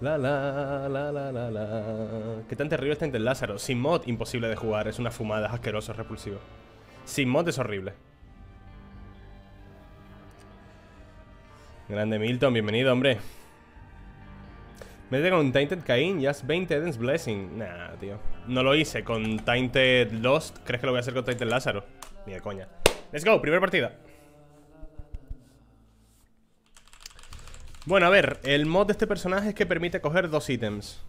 La la la la la la. ¿Qué tan terrible está el Lázaro? Sin mod, imposible de jugar. Es una fumada, es asqueroso, repulsivo. Sin mod es horrible. Grande Milton, bienvenido, hombre. Mete con Tainted Cain, Just 20 Eden's Blessing. Nah, tío. No lo hice con Tainted Lost. ¿Crees que lo voy a hacer con Tainted Lázaro? Ni de coña. Let's go, primera partida. Bueno, a ver, el mod de este personaje es que permite coger dos ítems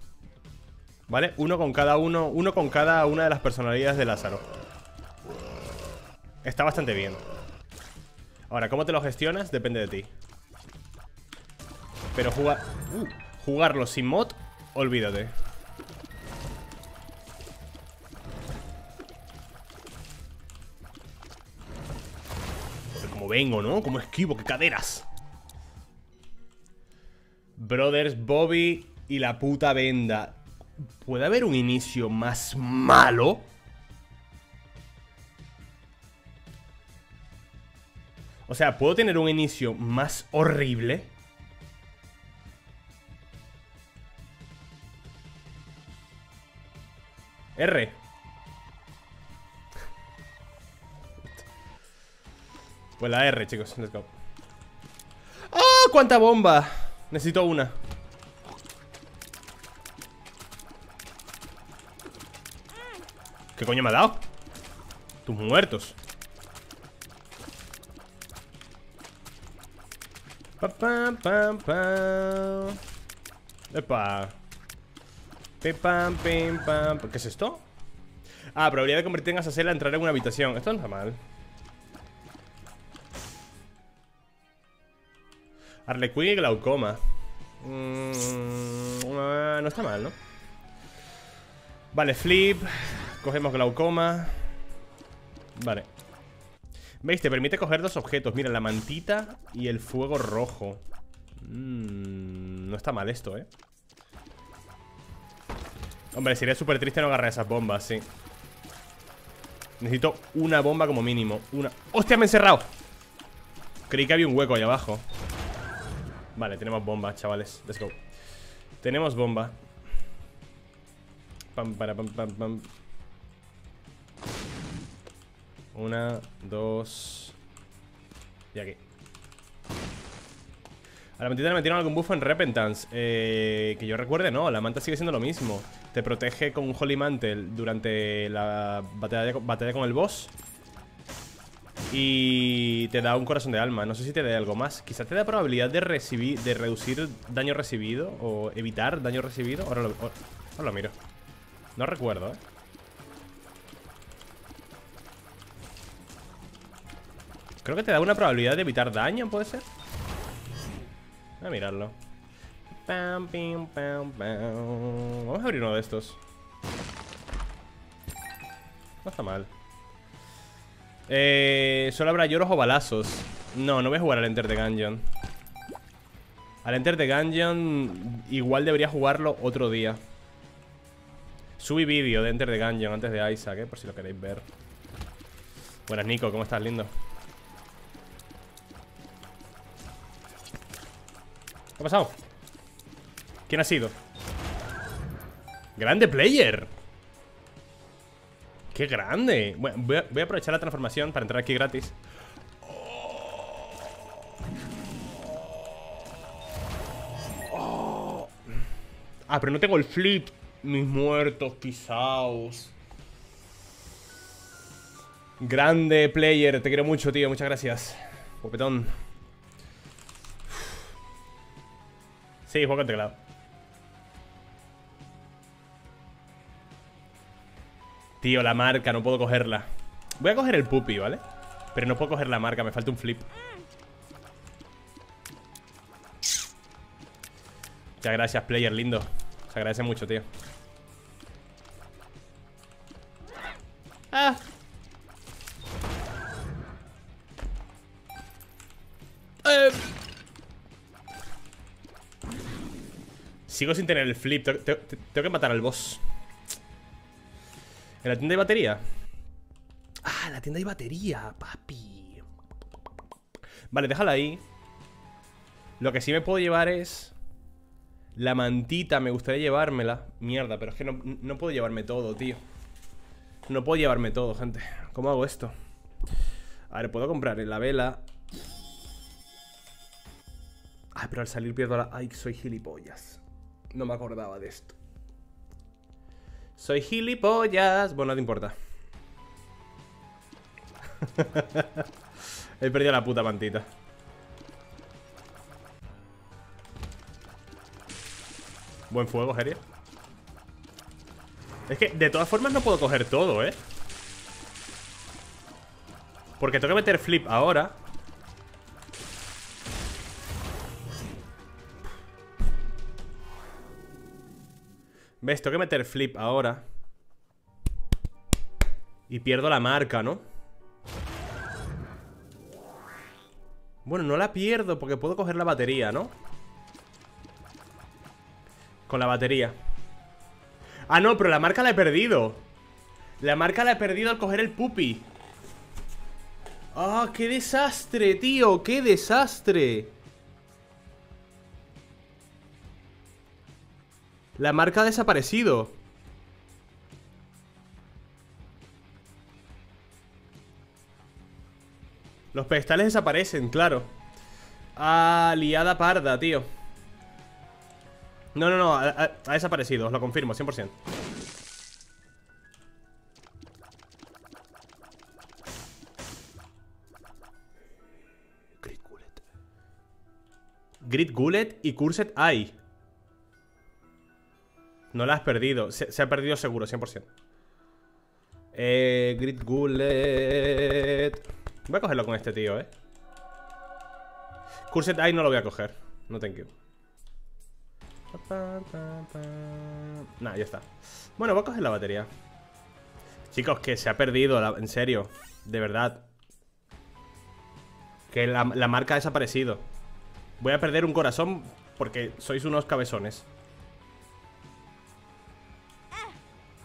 ¿Vale? Uno con cada uno, uno con cada una de las personalidades de Lázaro Está bastante bien Ahora, ¿cómo te lo gestionas? Depende de ti Pero jugar... Uh, jugarlo sin mod, olvídate Como vengo, ¿no? Como esquivo, qué caderas Brothers, Bobby y la puta venda. ¿Puede haber un inicio más malo? O sea, ¿puedo tener un inicio más horrible? R. Pues la R, chicos. Let's go. ¡Ah! ¡Cuánta bomba! Necesito una ¿Qué coño me ha dado? Tus muertos pam, pam, pam, pam. ¿Qué es esto? Ah, probabilidad de convertir en Asacela entrar en una habitación Esto no está mal Arlequín y glaucoma. Mm, no está mal, ¿no? Vale, flip. Cogemos glaucoma. Vale. ¿Veis? Te permite coger dos objetos. Mira, la mantita y el fuego rojo. Mm, no está mal esto, ¿eh? Hombre, sería súper triste no agarrar esas bombas, sí. Necesito una bomba como mínimo. Una. ¡Hostia, me he encerrado! Creí que había un hueco ahí abajo. Vale, tenemos bomba, chavales. Let's go. Tenemos bomba. Pam, para, pam, pam, pam. Una, dos. Y aquí. A la mantita le metieron algún buffo en Repentance. Eh, Que yo recuerde, no. La manta sigue siendo lo mismo. Te protege con un Holy Mantle Durante la batalla, batalla con el boss y te da un corazón de alma. No sé si te da algo más. Quizás te da probabilidad de recibir De reducir daño recibido O evitar daño recibido. Ahora lo, miro. No recuerdo, ¿eh? Creo que te da una probabilidad de evitar daño, ¿puede ser? Voy a mirarlo. Vamos a abrir uno de estos. No está mal eh, solo habrá lloros o balazos No, no voy a jugar al Enter the Gungeon Al Enter the Gungeon Igual debería jugarlo otro día Subí vídeo de Enter the Gungeon antes de Isaac, eh, por si lo queréis ver Buenas Nico, ¿cómo estás, lindo? ¿Qué ha pasado? ¿Quién ha sido? ¡Grande player! ¡Qué grande! Bueno, voy, a, aprovechar la transformación para entrar aquí gratis. Ah, pero no tengo el flip. Mis muertos pisados Grande player, te quiero mucho, tío, muchas gracias. Popetón Sí, juego con teclado Tío, la marca, no puedo cogerla. Voy a coger el puppy, ¿vale? Pero no puedo coger la marca, me falta un flip. Muchas gracias, player lindo. Se agradece mucho, tío. Ah. Eh. Sigo sin tener el flip. Tengo que matar al boss ¿En la tienda hay batería? Ah, en la tienda hay batería, papi. Vale, déjala ahí. Lo que sí me puedo llevar es La mantita, me gustaría llevármela. Mierda, pero es que no, no puedo llevarme todo, tío. No puedo llevarme todo, gente. ¿Cómo hago esto? A ver, puedo comprar la vela. Ay, pero al salir pierdo la... Ay, soy gilipollas. No me acordaba de esto Soy gilipollas. Bueno, no te importa. He perdido la puta mantita. Buen fuego, Geria Es que de todas formas no puedo coger todo, ¿eh? Porque tengo que meter flip ahora ¿Ves? Tengo que meter flip ahora Y pierdo la marca, ¿no? Bueno, no la pierdo porque puedo coger la batería, ¿no? Con la batería Ah, no, pero la marca la he perdido La marca la he perdido al coger el pupi ¡Ah, qué desastre, tío! ¡Qué desastre! La marca ha desaparecido. Los pedestales desaparecen, claro. Ah, liada parda, tío. No, no, no, ha, desaparecido, os lo confirmo, 100% Grit Gullet. Grit Gullet y Curset Eye No la has perdido. Se, ha perdido seguro, 100% Eh, Grit Gullet. Voy a cogerlo con este tío, eh. Curset Eye no lo voy a coger. No thank you. Nah, ya está. Bueno, voy a coger la batería. Chicos, que se ha perdido, en serio. De verdad. Que la, marca ha desaparecido. Voy a perder un corazón Porque sois unos cabezones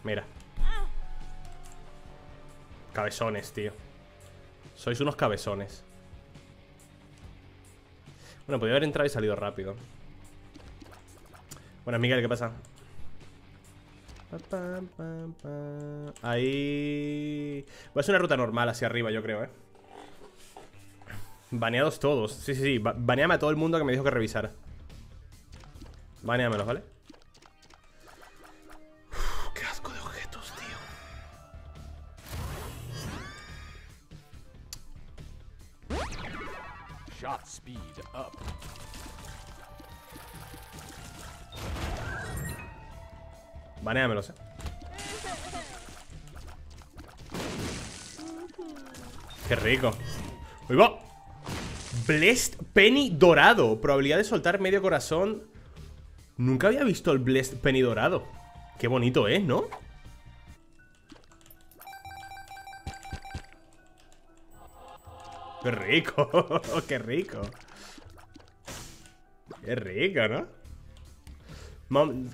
Mira Cabezones, tío Sois unos cabezones Bueno, podría haber entrado y salido rápido bueno, Miguel, ¿qué pasa? Ahí... Voy a hacer una ruta normal hacia arriba, yo creo, ¿eh? Baneados todos. Sí, sí, sí. baneame a todo el mundo que me dijo que revisara. Baneamelos, ¿vale? Baneamelos, eh. Qué rico. ¡Uy, va! Blessed Penny dorado. Probabilidad de soltar medio corazón. Nunca había visto el Blessed Penny dorado. Qué bonito es, ¿no? Qué rico. Qué rico. Qué rico, ¿no?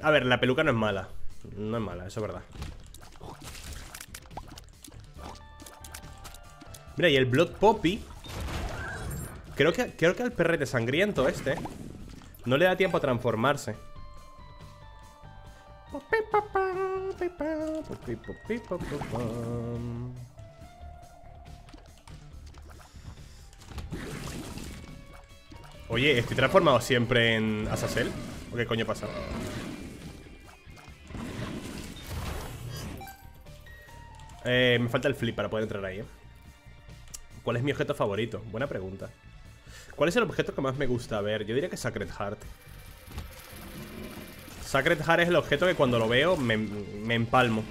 A ver, la peluca no es mala. No es mala, eso es verdad Mira, y el Blood Poppy Creo que, creo que al perrete sangriento este No le da tiempo a transformarse Oye, ¿estoy transformado siempre en Azazel? ¿O qué coño pasa? Eh, me falta el flip para poder entrar ahí, ¿eh? ¿Cuál es mi objeto favorito? Buena pregunta. ¿Cuál es el objeto que más me gusta ver? Yo diría que Sacred Heart. Sacred Heart es el objeto que cuando lo veo me, me empalmo.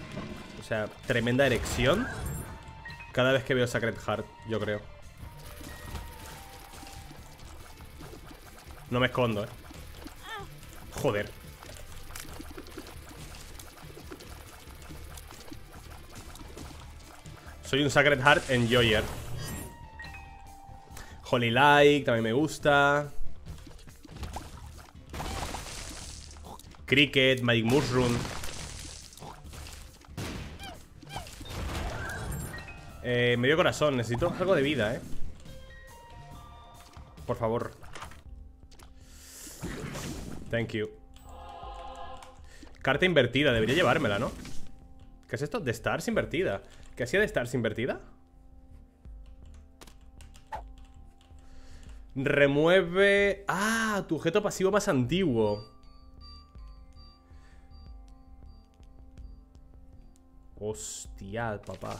O sea, tremenda erección. Cada vez que veo Sacred Heart, yo creo. No me escondo, eh. Joder. Soy un Sacred Heart Enjoyer. Holy Light también me gusta. Cricket, Magic Mushroom. Eh, Medio corazón, necesito algo de vida, eh. Por favor. Thank you. Carta invertida, debería llevármela, ¿no? ¿Qué es esto? De Stars invertida ¿Qué hacía de Stars invertida? Remueve... Ah, tu objeto pasivo más antiguo Hostia, papá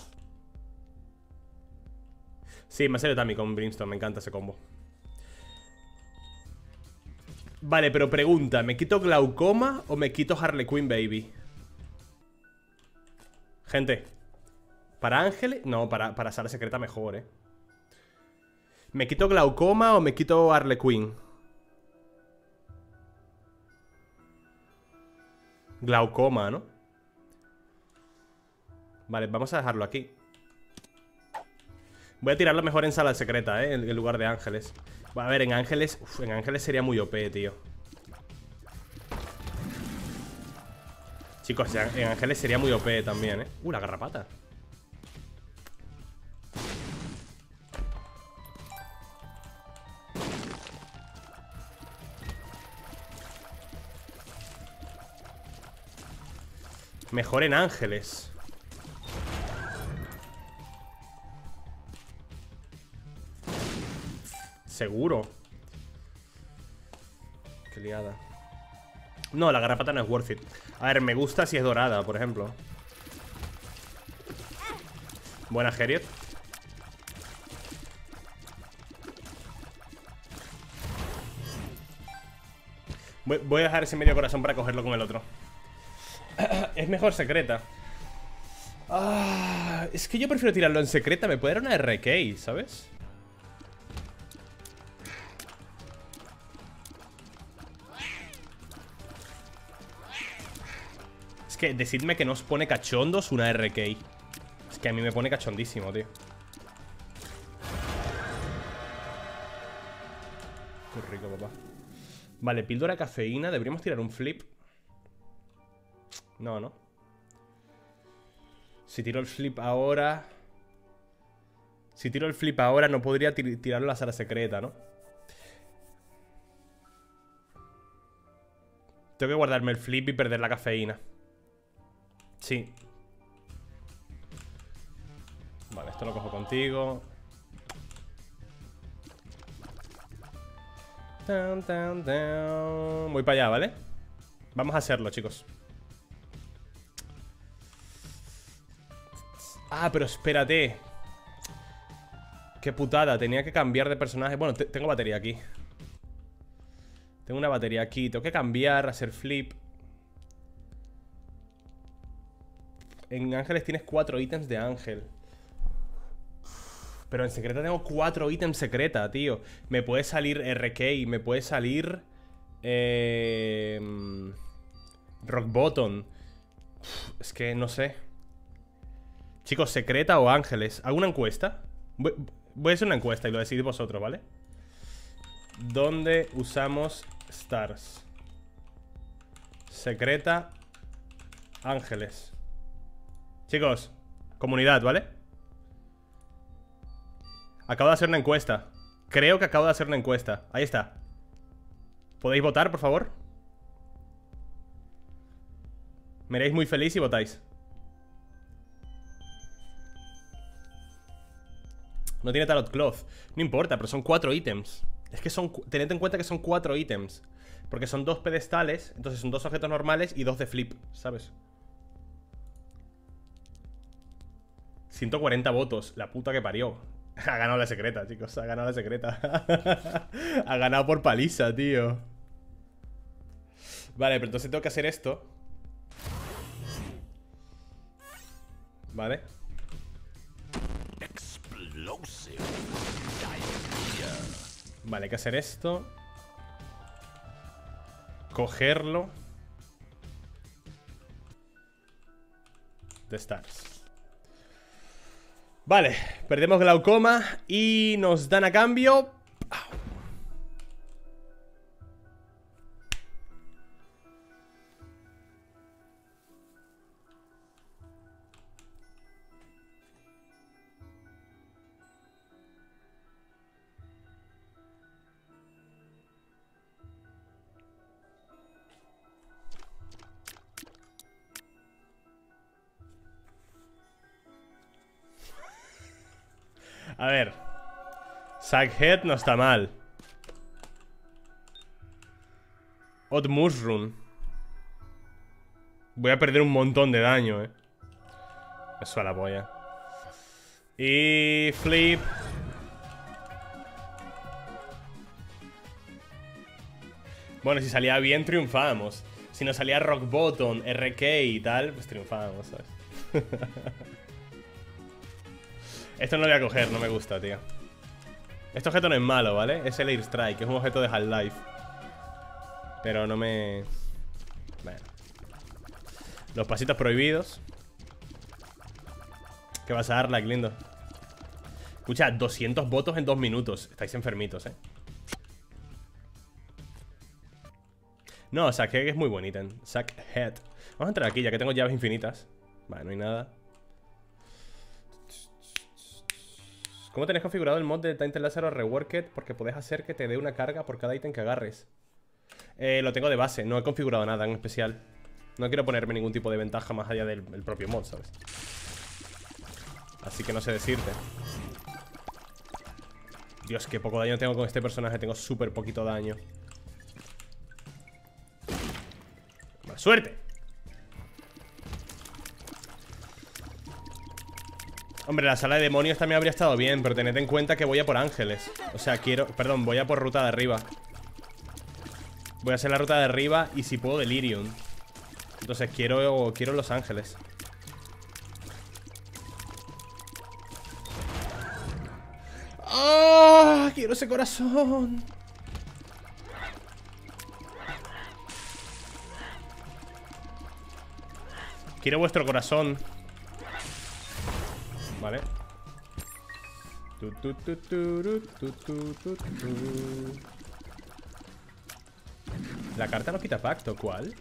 Sí, me sale Tami con Brimstone, me encanta ese combo Vale, pero pregunta, ¿me quito glaucoma o me quito Harley Quinn, baby? Gente Para ángeles, no, para, para sala secreta mejor, eh ¿Me quito glaucoma o me quito Harley Quinn? Glaucoma, ¿no? Vale, vamos a dejarlo aquí Voy a tirarlo mejor en sala secreta, ¿eh? En, lugar de ángeles A ver, en ángeles... en ángeles sería muy OP, tío Chicos, en ángeles sería muy OP también, ¿eh? Uh, la garrapata Mejor en ángeles. Seguro. Qué liada. No, la garrapata no es worth it. A ver, me gusta si es dorada, por ejemplo. Buena Harriet. Voy a dejar ese medio corazón para cogerlo con el otro Es mejor secreta ah, Es que yo prefiero tirarlo en secreta Me puede dar una RK, ¿sabes? que decidme que no os pone cachondos una RK. Es que a mí me pone cachondísimo, tío. Qué rico, papá. Vale, píldora cafeína. Deberíamos tirar un flip. No, ¿no? Si tiro el flip ahora... Si tiro el flip ahora no podría tirarlo a la sala secreta, ¿no? Tengo que guardarme el flip y perder la cafeína. Sí. Vale, esto lo cojo contigo. Voy para allá, ¿vale? Vamos a hacerlo, chicos. Ah, pero espérate. Qué putada, tenía que cambiar de personaje. Bueno, tengo batería aquí. Tengo una batería aquí. Tengo que cambiar, hacer flip. En ángeles tienes cuatro ítems de ángel. Pero en secreta tengo cuatro ítems secreta, tío. Me puede salir RK, me puede salir... Eh, rock Bottom. Es que no sé. Chicos, secreta o ángeles. ¿Hago una encuesta? Voy, a hacer una encuesta y lo decidís vosotros, ¿vale? ¿Dónde usamos stars? Secreta, ángeles. Chicos, comunidad, ¿vale? Acabo de hacer una encuesta Creo que acabo de hacer una encuesta Ahí está ¿Podéis votar, por favor? Me muy feliz si votáis No tiene Tarot Cloth No importa, pero son cuatro ítems Es que son... Tened en cuenta que son cuatro ítems Porque son dos pedestales Entonces son dos objetos normales y dos de flip ¿Sabes? 140 votos, la puta que parió. Ha ganado la secreta, chicos, ha ganado la secreta. ha ganado por paliza, tío. Vale, pero entonces tengo que hacer esto. Vale. Vale, hay que hacer esto. Cogerlo. De stars. Vale, perdemos glaucoma y nos dan a cambio... Sackhead no está mal. Odd Mushroom. Voy a perder un montón de daño, eh. Eso a la polla. Y Flip. Bueno, si salía bien, triunfábamos. Si nos salía Rock Bottom, RK y tal, pues triunfábamos, ¿sabes? Esto no lo voy a coger, no me gusta, tío. Este objeto no es malo, ¿vale? Es el Airstrike, es un objeto de Half-Life. Pero no me... Bueno. Los pasitos prohibidos. ¿Qué vas a dar, like lindo? Escucha, 200 votos en dos minutos. Estáis enfermitos, ¿eh? No, Sackhead es muy bonita. Sackhead. Vamos a entrar aquí, ya que tengo llaves infinitas. Vale, no hay nada. ¿Cómo tenés configurado el mod de Tainted Lazaro Reworked? Porque podés hacer que te dé una carga por cada ítem que agarres. Eh, lo tengo de base, no he configurado nada en especial. No quiero ponerme ningún tipo de ventaja más allá del propio mod, ¿sabes? Así que no sé decirte. Dios, qué poco daño tengo con este personaje. Tengo súper poquito daño. ¡Mala suerte! Hombre, la sala de demonios también habría estado bien Pero tened en cuenta que voy a por ángeles. O sea, quiero... Perdón, voy a por ruta de arriba. Voy a hacer la ruta de arriba Y si puedo, delirium. Entonces quiero, quiero los ángeles. ¡Ah! quiero ese corazón. Quiero vuestro corazón Vale. La carta no quita pacto, ¿cuál?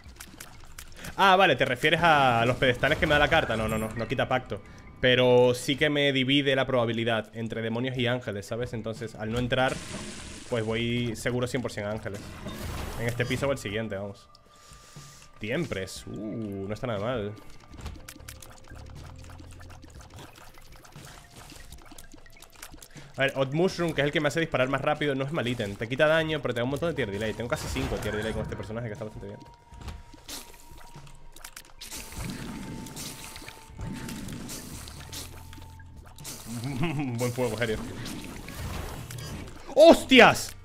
Ah, vale, te refieres a los pedestales que me da la carta. No, no, no, no quita pacto. Pero sí que me divide la probabilidad Entre demonios y ángeles, ¿sabes? Entonces, al no entrar Pues voy seguro 100% ángeles. En este piso o el siguiente, vamos. Tiempres, uh, no está nada mal A ver, Odd Mushroom, que es el que me hace disparar más rápido, no es mal ítem. Te quita daño, pero te da un montón de tier delay. Tengo casi 5 tier delay con este personaje, que está bastante bien. Buen fuego, Gerio. ¡Hostias!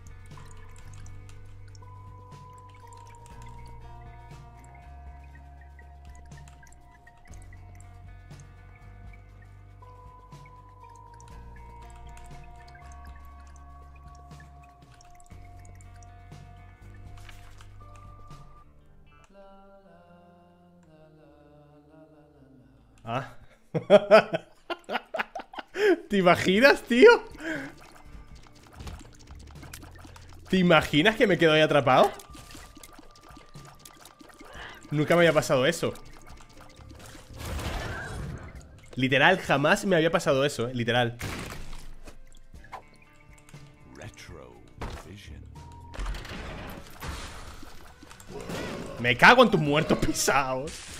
¿Te imaginas, tío? ¿Te imaginas que me quedo ahí atrapado? Nunca me había pasado eso Literal, jamás me había pasado eso, eh, literal Me cago en tus muertos pisados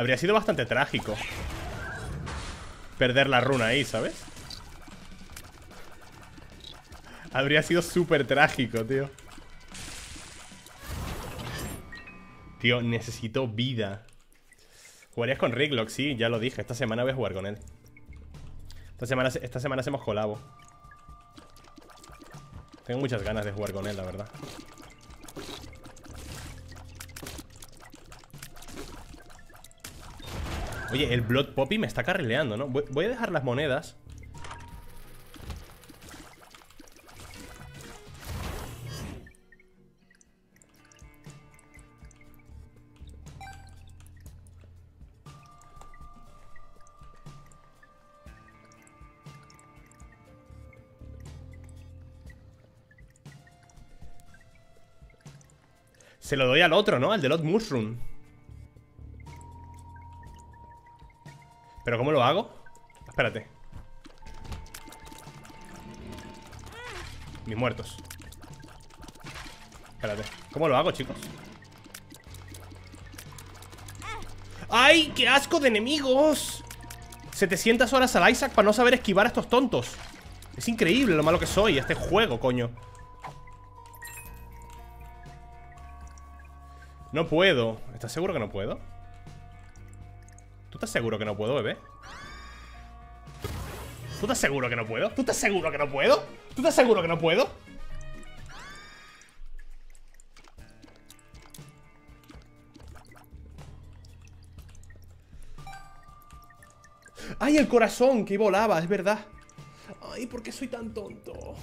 Habría sido bastante trágico Perder la runa ahí, ¿sabes? Habría sido súper trágico, tío. Tío, necesito vida. ¿Jugarías con Riglock? Sí, ya lo dije. Esta semana voy a jugar con él. Esta semana, esta semana hacemos colabo. Tengo muchas ganas de jugar con él, la verdad Oye, el Blood Poppy me está carrileando, ¿no? Voy a dejar las monedas Se lo doy al otro, ¿no? Al de Lot Mushroom ¿Pero cómo lo hago? Espérate Mis muertos Espérate. ¿Cómo lo hago, chicos? ¡Ay! ¡Qué asco de enemigos! 700 horas al Isaac para no saber esquivar a estos tontos. Es increíble lo malo que soy este juego, coño. No puedo. ¿Estás seguro que no puedo? ¿Tú estás seguro que no puedo, bebé? ¿Tú estás seguro que no puedo? ¿Tú estás seguro que no puedo? ¿Tú estás seguro que no puedo? ¡Ay, el corazón! Que volaba, es verdad Ay, ¿por qué soy tan tonto?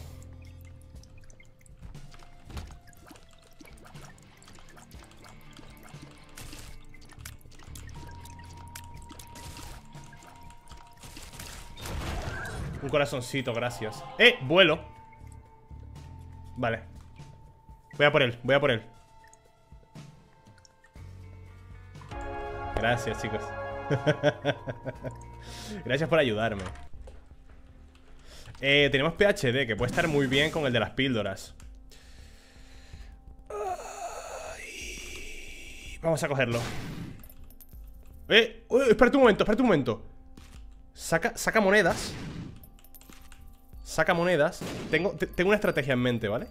Un corazoncito, gracias. ¡Eh! Vuelo. Vale. Voy a por él, voy a por él. Gracias, chicos. Gracias por ayudarme. Eh, Tenemos PHD Que puede estar muy bien con el de las píldoras. Vamos a cogerlo. Eh, espérate un momento, espérate un momento. Saca, saca monedas Saca monedas. Tengo, tengo una estrategia en mente, ¿vale?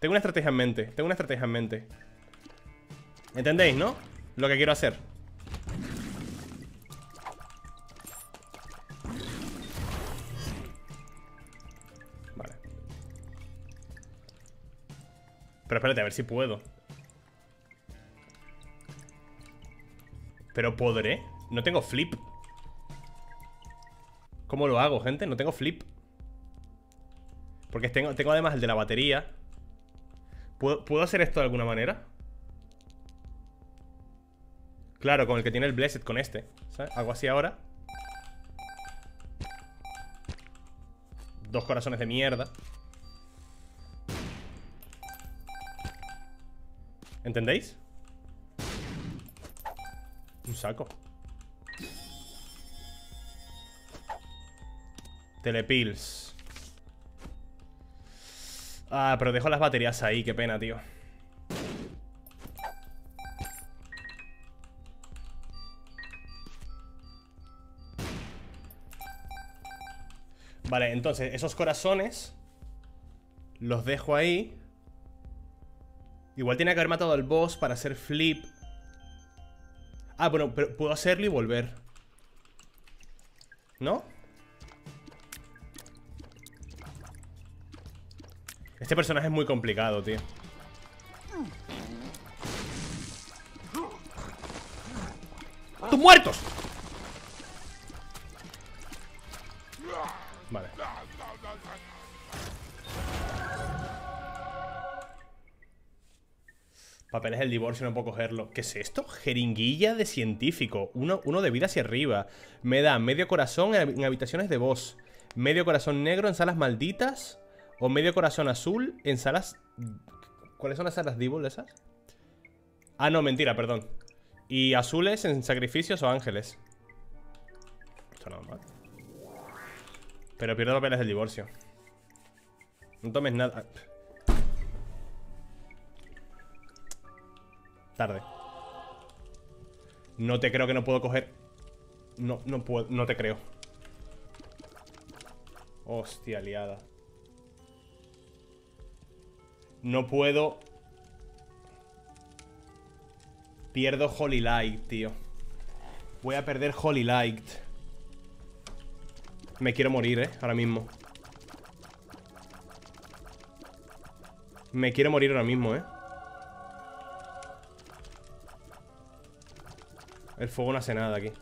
Tengo una estrategia en mente Tengo una estrategia en mente. ¿Entendéis, no? Lo que quiero hacer. Vale. Pero espérate, a ver si puedo. Pero podré. No tengo flip ¿Cómo lo hago, gente? No tengo flip Porque tengo, tengo además el de la batería ¿Puedo, ¿Puedo hacer esto de alguna manera? Claro, con el que tiene el Blessed, con este ¿sabes? Hago así ahora Dos corazones de mierda ¿Entendéis? Un saco Telepills. Ah, pero dejo las baterías ahí, qué pena, tío. Vale, entonces, esos corazones Los dejo ahí. Igual tiene que haber matado al boss para hacer flip. Ah, bueno, pero puedo hacerlo y volver. ¿No? Este personaje es muy complicado, tío. ¡Tus muertos! Vale. Papeles del divorcio, no puedo cogerlo. ¿Qué es esto? Jeringuilla de científico. Uno, uno de vida hacia arriba. Me da medio corazón en habitaciones de voz Medio corazón negro en salas malditas o medio corazón azul en salas... ¿Cuáles son las salas Devil esas? Ah, no, mentira, perdón. Y azules en sacrificios o ángeles. Esto no mal Pero pierdo papeles del divorcio. No tomes nada. Tarde. No te creo que no puedo coger. No, no puedo, no te creo. Hostia, liada no puedo. Pierdo Holy Light, tío. Voy a perder Holy Light. Me quiero morir, eh, ahora mismo. Me quiero morir ahora mismo, eh. El fuego no hace nada aquí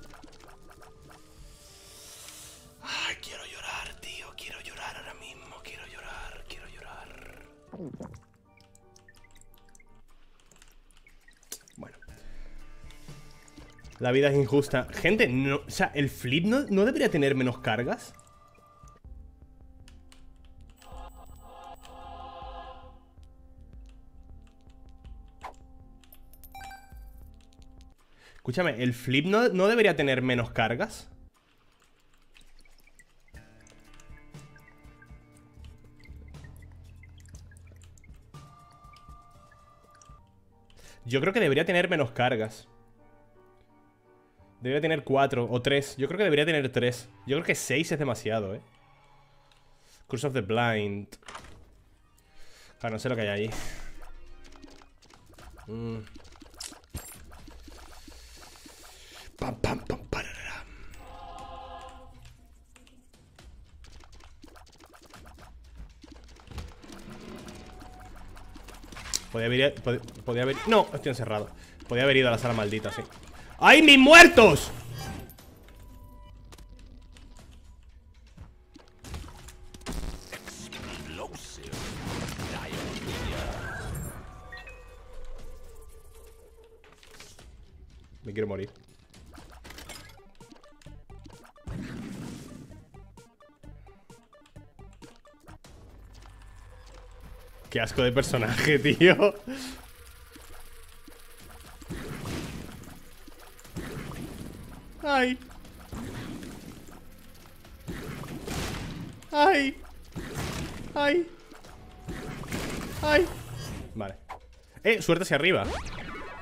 La vida es injusta. Gente, o sea, el flip no, no debería tener menos cargas. Escúchame, ¿el flip no, no, debería tener menos cargas? Yo creo que debería tener menos cargas Debería tener cuatro o tres. Yo creo que debería tener tres. Yo creo que seis es demasiado, ¿eh? Curse of the Blind. Claro, no sé lo que hay ahí. Mm. Pam, pam, pam, pararam. Podía haber, pod- podía haber... No, estoy encerrado Podía haber ido a la sala maldita, sí ¡Ay, mis muertos! Me quiero morir Qué asco de personaje, tío suerte hacia arriba.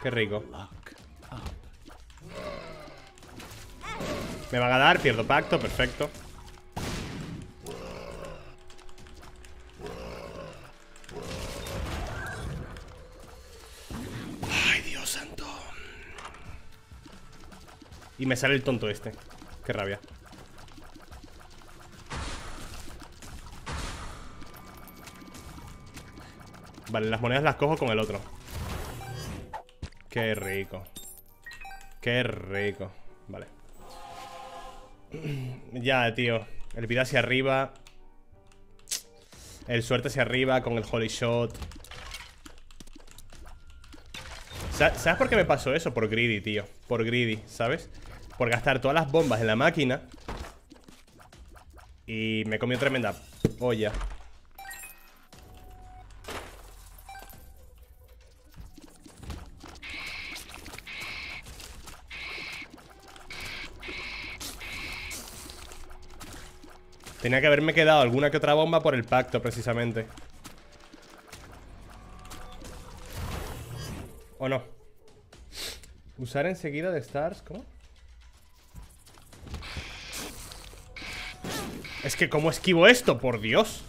Qué rico. Me van a dar, pierdo pacto, perfecto. Ay, Dios santo. Y me sale el tonto este. Qué rabia. Vale, las monedas las cojo con el otro Qué rico. Qué rico. Vale. Ya, tío. El vida hacia arriba. El suerte hacia arriba Con el holy shot. Sa- ¿Sabes por qué me pasó eso? Por greedy, tío. Por greedy, ¿sabes? Por gastar todas las bombas en la máquina. Y me comió tremenda olla Tenía que haberme quedado alguna que otra bomba por el pacto, precisamente ¿O no? Usar enseguida de stars, ¿cómo? Es que ¿cómo esquivo esto? Por Dios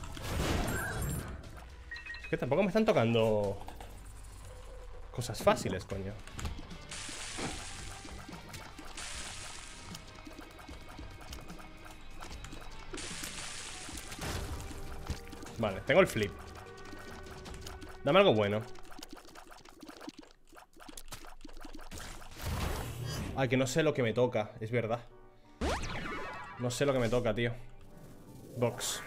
Es que tampoco me están tocando Cosas fáciles, coño tengo el flip. Dame algo bueno. Ay, que no sé lo que me toca, es verdad. No sé lo que me toca, tío. Box.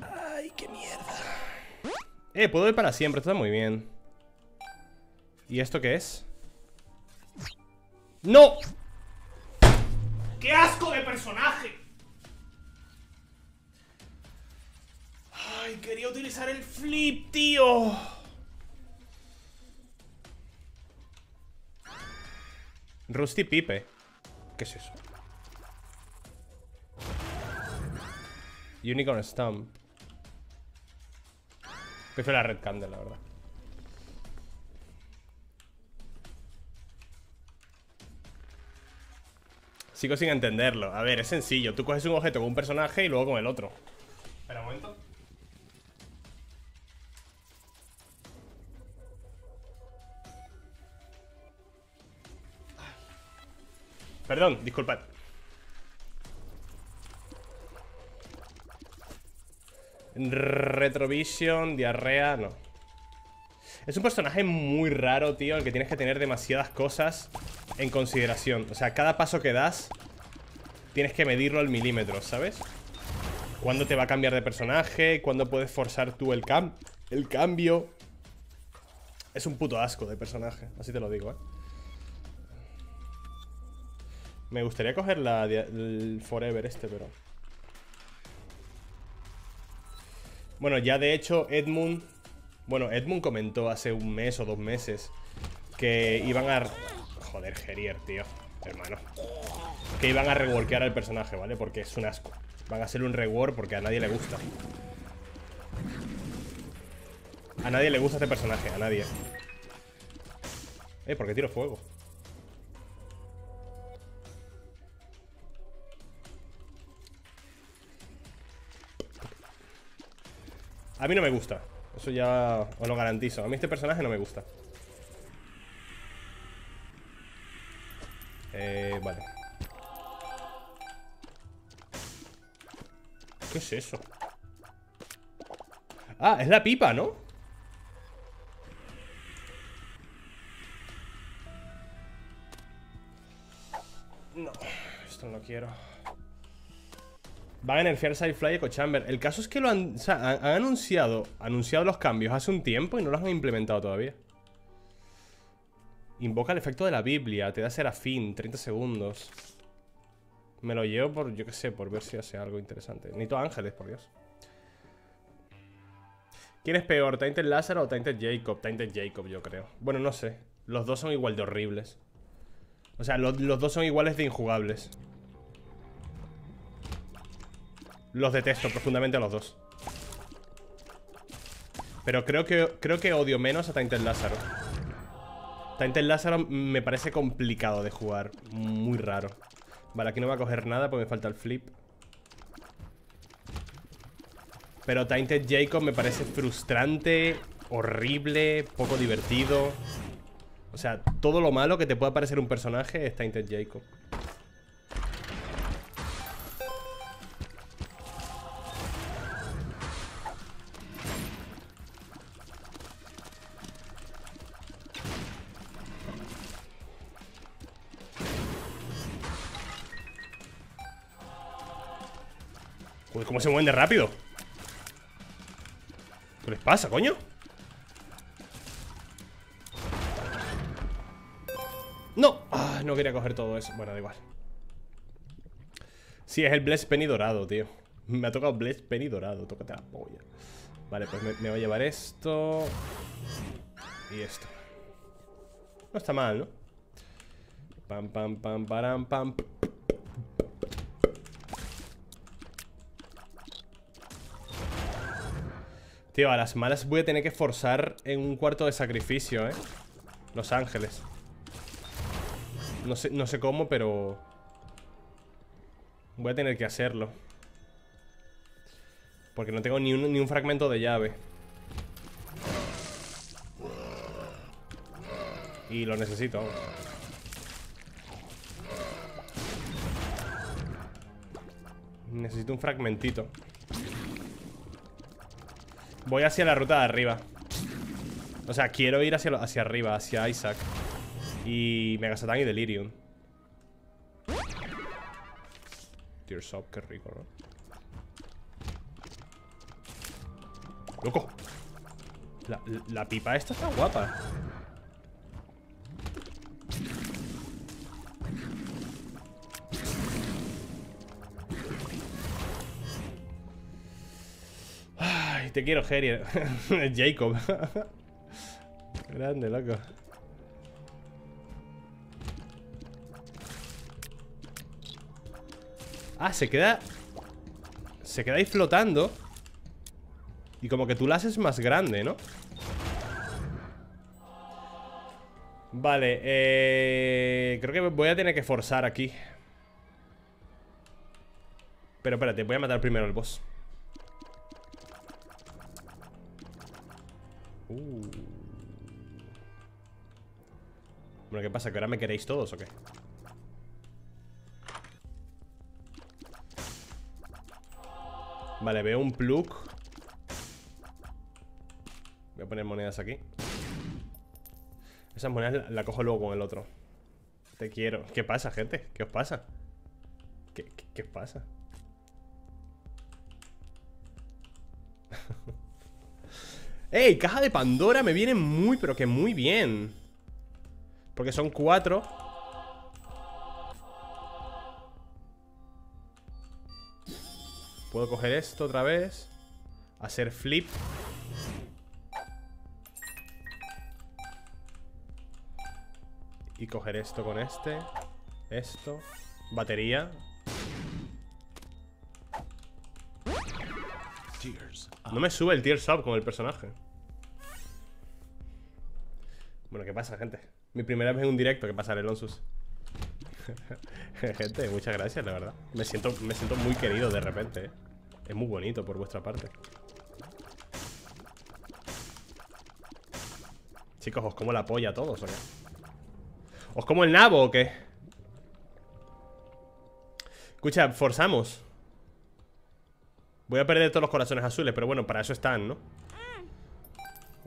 Ay, qué mierda. Eh, puedo ir para siempre, esto está muy bien. ¿Y esto qué es? ¡No! ¡Qué asco de personaje! Ay, quería utilizar el flip, tío. Rusty Pipe. ¿Qué es eso? Unicorn Stump. Prefiero la Red Candle, la verdad. Sigo sin entenderlo. A ver, es sencillo. Tú coges un objeto con un personaje y luego con el otro. Espera un momento Perdón, disculpad. Retrovision, diarrea, no. Es un personaje muy raro, tío El que tienes que tener demasiadas cosas En consideración. O sea, cada paso que das Tienes que medirlo al milímetro, ¿sabes? Cuándo te va a cambiar de personaje Cuándo puedes forzar tú el, cam el cambio Es un puto asco de personaje Así te lo digo, ¿eh? Me gustaría coger la, el Forever este, pero... Bueno, ya de hecho Edmund... Bueno, Edmund comentó hace un mes o dos meses que iban a... Joder, Gerier, tío. Hermano. Que iban a reworkear al personaje, ¿vale? Porque es un asco. Van a hacer un rework porque a nadie le gusta. A nadie le gusta este personaje, a nadie. Eh, ¿por qué tiro fuego? A mí no me gusta. Eso ya os lo garantizo. A mí este personaje no me gusta. Eh, vale. ¿Qué es eso? Ah, es la pipa, ¿no? No, esto no lo quiero Van a nerfear Sidefly y Echo Chamber El caso es que lo han, o sea, han, anunciado Anunciado los cambios hace un tiempo Y no los han implementado todavía. Invoca el efecto de la Biblia Te da Serafín, 30 segundos. Me lo llevo por, yo qué sé Por ver si hace algo interesante. Necesito ángeles, por Dios. ¿Quién es peor, Tainted Lázaro o Tainted Jacob? Tainted Jacob, yo creo. Bueno, no sé. Los dos son igual de horribles. O sea, los dos son iguales de injugables Los detesto profundamente a los dos. Pero creo que, creo que odio menos a Tainted Lázaro. Tainted Lázaro me parece complicado de jugar. Muy raro. Vale, aquí no va a coger nada porque me falta el flip. Pero Tainted Jacob me parece frustrante Horrible Poco divertido. O sea, todo lo malo que te pueda parecer un personaje es Tainted Jacob ¿cómo se mueven de rápido? ¿Qué les pasa, coño? ¡No! Ah, no quería coger todo eso Bueno, da igual Sí, es el Bless Penny dorado, tío Me ha tocado Bless Penny dorado Tócate la polla Vale, pues me, me voy a llevar esto Y esto No está mal, ¿no? Pam, pam, pam, param, pam Tío, a las malas voy a tener que forzar en un cuarto de sacrificio, ¿eh? Los ángeles. No sé, no sé cómo, pero... Voy a tener que hacerlo. Porque no tengo ni un, ni un fragmento de llave. Y lo necesito. Necesito un fragmentito Voy hacia la ruta de arriba O sea, quiero ir hacia, hacia arriba Hacia Isaac Y Megasatan y Delirium Tears Up, qué rico, ¿no? ¡Loco! La pipa esta está guapa te quiero, Jerry. Jacob. Grande, loco. Ah, se queda... Se queda ahí flotando. Y como que tú la haces más grande, ¿no? Vale, eh... Creo que voy a tener que forzar aquí Pero espérate, voy a matar primero al boss Uh. Bueno, ¿qué pasa? ¿Que ahora me queréis todos o qué? Vale, veo un plug Voy a poner monedas aquí Esas monedas la cojo luego con el otro Te quiero ¿Qué pasa, gente? ¿Qué os pasa? ¿Qué, qué, qué os pasa? ¡Ey! Caja de Pandora me viene muy, pero que muy bien. Porque son cuatro. Puedo coger esto otra vez. Hacer flip. Y coger esto con este. Esto. Batería No me sube el tier sub con el personaje Bueno, ¿qué pasa, gente? Mi primera vez en un directo, ¿qué pasa, Elonsus? gente, muchas gracias, la verdad me siento, me siento muy querido de repente, ¿eh? Es muy bonito por vuestra parte Chicos, ¿os como la polla a todos o qué? ¿Os como el nabo o qué? Escucha, forzamos Voy a perder todos los corazones azules Pero bueno, para eso están, ¿no?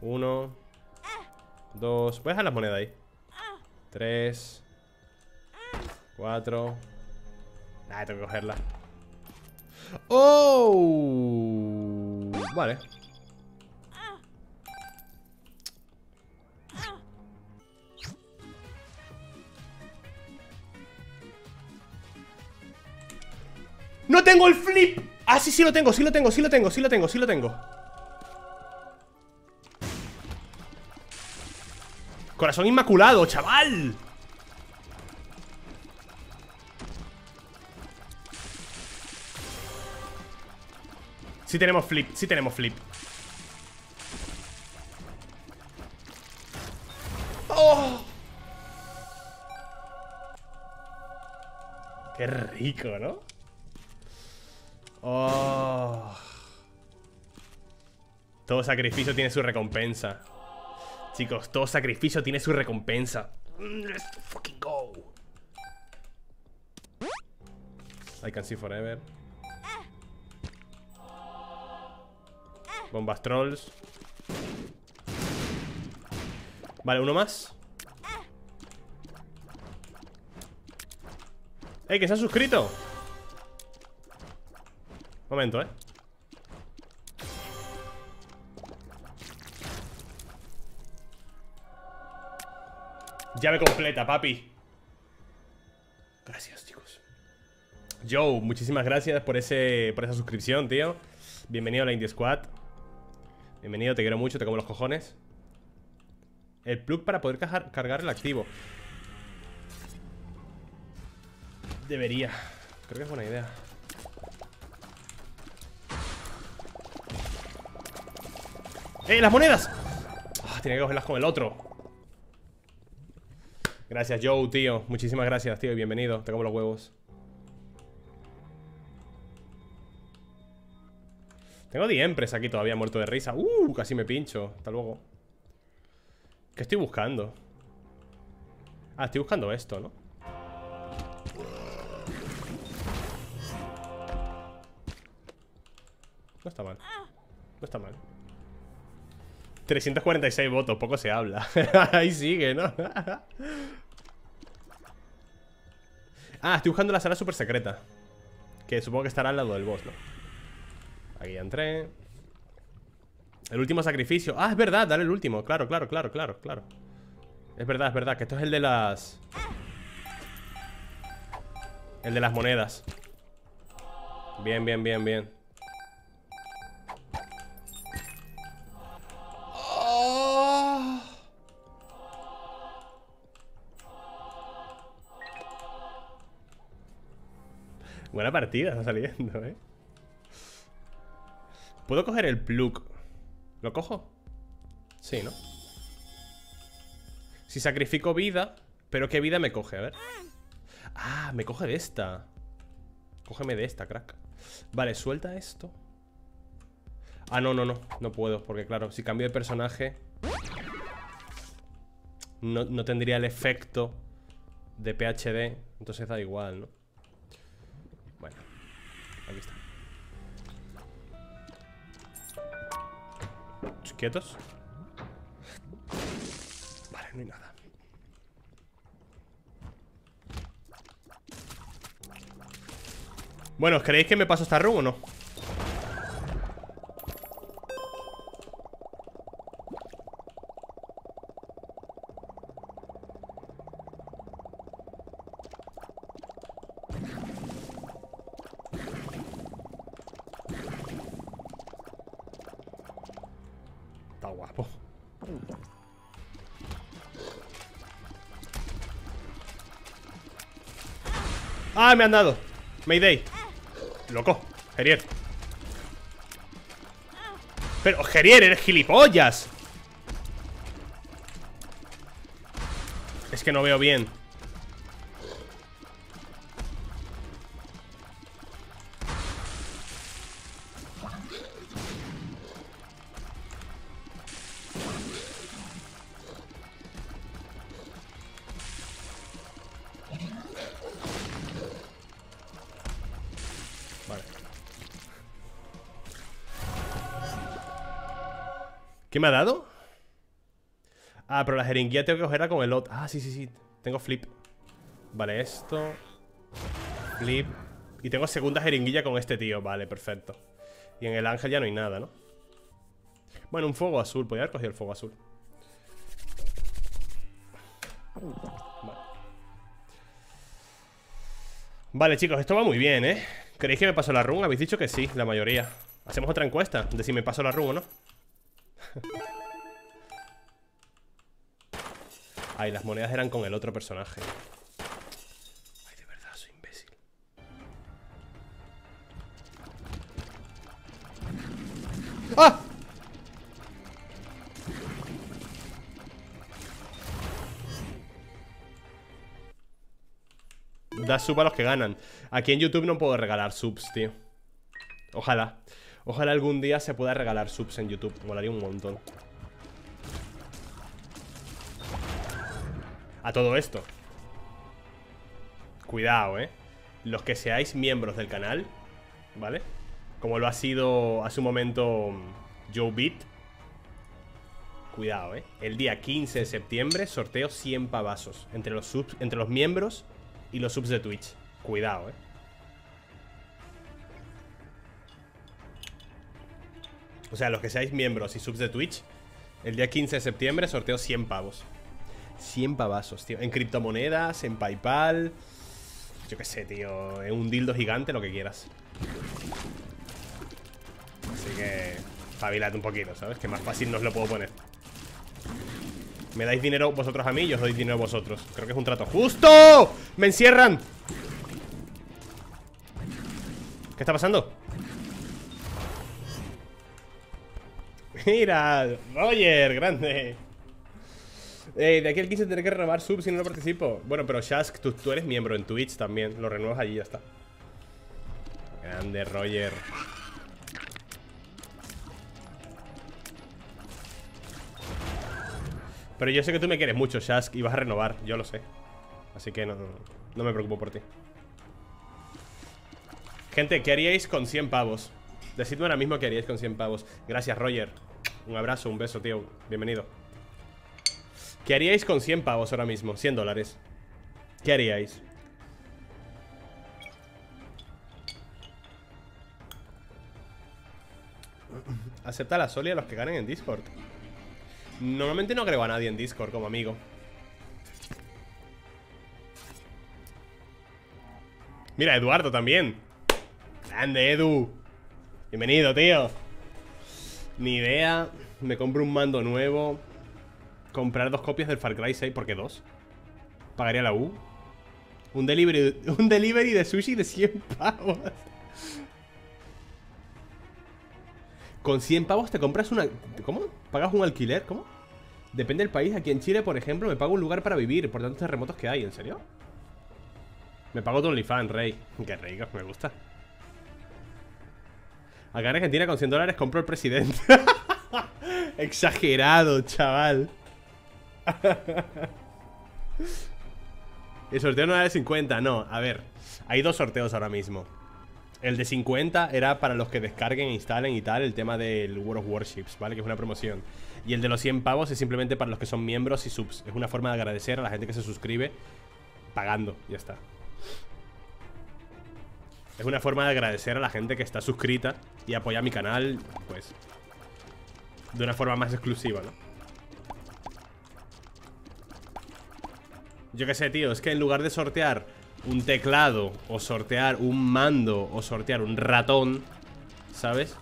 Uno Dos Voy a dejar las monedas ahí Tres Cuatro Nah, tengo que cogerla ¡Oh! Vale ¡No tengo el flip! Ah, sí, sí lo tengo, sí lo tengo, sí lo tengo, sí lo tengo, sí lo tengo Corazón inmaculado, chaval Sí tenemos flip, sí tenemos flip ¡Oh! Qué rico, ¿no? Oh. Todo sacrificio tiene su recompensa. Chicos, todo sacrificio tiene su recompensa. Let's fucking go. I can see forever. Bombas trolls. Vale, uno más. ¡Ey, que se ha suscrito! Momento, ¿eh? Llave completa, papi. Gracias, chicos. Joe, muchísimas gracias por, ese, por esa suscripción, tío. Bienvenido a la Indie Squad. Bienvenido, te quiero mucho, te como los cojones. El plug para poder cargar el activo. Debería. Creo que es buena idea ¡Eh, las monedas! Ah, tiene que cogerlas con el otro. Gracias, Joe, tío. Muchísimas gracias, tío, y bienvenido. Te como los huevos. Tengo diempres aquí todavía muerto de risa. Uh, casi me pincho. Hasta luego. ¿Qué estoy buscando? Ah, estoy buscando esto, ¿no? No está mal. No está mal 346 votos, poco se habla. Ahí sigue, ¿no? ah, estoy buscando la sala super secreta Que supongo que estará al lado del boss, ¿no? Aquí entré. El último sacrificio. Ah, es verdad, dale el último. Claro, claro, claro, claro, claro. Es verdad, es verdad Que esto es el de las... El de las monedas. Bien, bien, bien, bien Buena partida está saliendo, ¿eh? ¿Puedo coger el plug? ¿Lo cojo? Sí, ¿no? Si sacrifico vida ¿Pero qué vida me coge? A ver Ah, me coge de esta Cógeme de esta, crack Vale, suelta esto Ah, no, no, no No puedo, porque claro, si cambio de personaje no, no tendría el efecto De PHD Entonces da igual, ¿no? Aquí está. ¿Quietos? Vale, no hay nada. Bueno, ¿os creéis que me paso esta run o no? ¡Ah, me han dado! Mayday. Loco, Gerier. Pero, Gerier, eres gilipollas. Es que no veo bien me ha dado? Ah, pero la jeringuilla tengo que cogerla con el otro. Ah, sí, sí, sí. Tengo flip. Vale, esto. Flip. Y tengo segunda jeringuilla con este tío. Vale, perfecto. Y en el ángel ya no hay nada, ¿no? Bueno, un fuego azul. Podría haber cogido el fuego azul. Vale. Vale, chicos, esto va muy bien, ¿eh? ¿Creéis que me paso la run? Habéis dicho que sí, la mayoría. Hacemos otra encuesta de si me paso la run o no Ay, las monedas eran con el otro personaje. Ay, de verdad, soy imbécil. ¡Ah! Da sub a los que ganan. Aquí en YouTube no puedo regalar subs, tío. Ojalá Ojalá algún día se pueda regalar subs en YouTube. Molaría un montón. A todo esto. Cuidado, ¿eh? Los que seáis miembros del canal, ¿vale? Como lo ha sido hace un momento mm, Joe Beat. Cuidado, ¿eh? El día 15 de septiembre sorteo 100 pavasos entre los, subs, entre los miembros y los subs de Twitch. Cuidado, ¿eh? O sea, los que seáis miembros y subs de Twitch El día 15 de septiembre sorteo 100 pavos. 100 pavazos, tío. En criptomonedas, en Paypal Yo qué sé, tío En un dildo gigante, lo que quieras. Así que Fabilad un poquito, ¿sabes? Que más fácil no os lo puedo poner. Me dais dinero vosotros a mí Y os doy dinero a vosotros. Creo que es un trato justo. ¡Me encierran! ¿Qué está pasando? Mira, Roger, grande. Eh, De aquí el 15 tendré que renovar sub si no lo participo. Bueno, pero Shask, tú, tú, eres miembro en Twitch también. Lo renuevas allí y ya está. Grande, Roger. Pero yo sé que tú me quieres mucho, Shask Y vas a renovar, yo lo sé. Así que no, no me preocupo por ti. Gente, ¿qué haríais con 100 pavos? Decidme ahora mismo qué haríais con 100 pavos. Gracias, Roger un abrazo, un beso, tío. Bienvenido. ¿Qué haríais con 100 pavos ahora mismo? 100 dólares. ¿Qué haríais? Acepta la Soli a los que ganen en Discord Normalmente no agrego a nadie en Discord como amigo. Mira, Eduardo también. Grande, Edu. Bienvenido, tío ni idea. Me compro un mando nuevo. Comprar dos copias del Far Cry 6. ¿Por qué dos? Pagaría la U. Un delivery, un delivery de sushi de 100 pavos. Con 100 pavos te compras una... ¿Cómo? ¿Pagas un alquiler? ¿Cómo? Depende del país. Aquí en Chile, por ejemplo, me pago un lugar para vivir por tantos terremotos que hay. ¿En serio? Me pago tu OnlyFans, rey. Qué rico, me gusta. Acá en Argentina con 100 dólares compró el presidente. Exagerado, chaval. el sorteo no era de 50, no. A ver, hay dos sorteos ahora mismo. El de 50 era para los que descarguen, instalen y tal el tema del World of Warships, ¿vale? Que es una promoción. Y el de los 100 pavos es simplemente para los que son miembros y subs. Es una forma de agradecer a la gente que se suscribe pagando, ya está. Es una forma de agradecer a la gente que está suscrita y apoya mi canal, pues, de una forma más exclusiva, ¿no? Yo qué sé, tío, es que en lugar de sortear un teclado o sortear un mando o sortear un ratón, ¿sabes?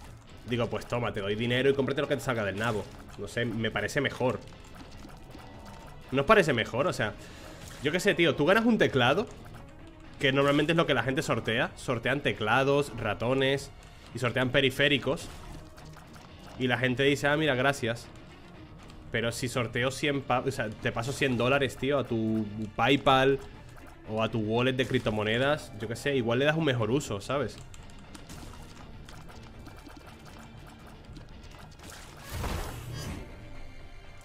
Digo, pues toma, te doy dinero y cómprate lo que te salga del nabo. No sé, me parece mejor. ¿No os parece mejor? O sea, yo qué sé, tío, tú ganas un teclado que normalmente es lo que la gente sortea. Sortean teclados, ratones y sortean periféricos. Y la gente dice, ah, mira, gracias. Pero si sorteo 100 O sea, te paso 100 dólares, tío A tu Paypal O a tu wallet de criptomonedas Yo qué sé, igual le das un mejor uso, ¿sabes?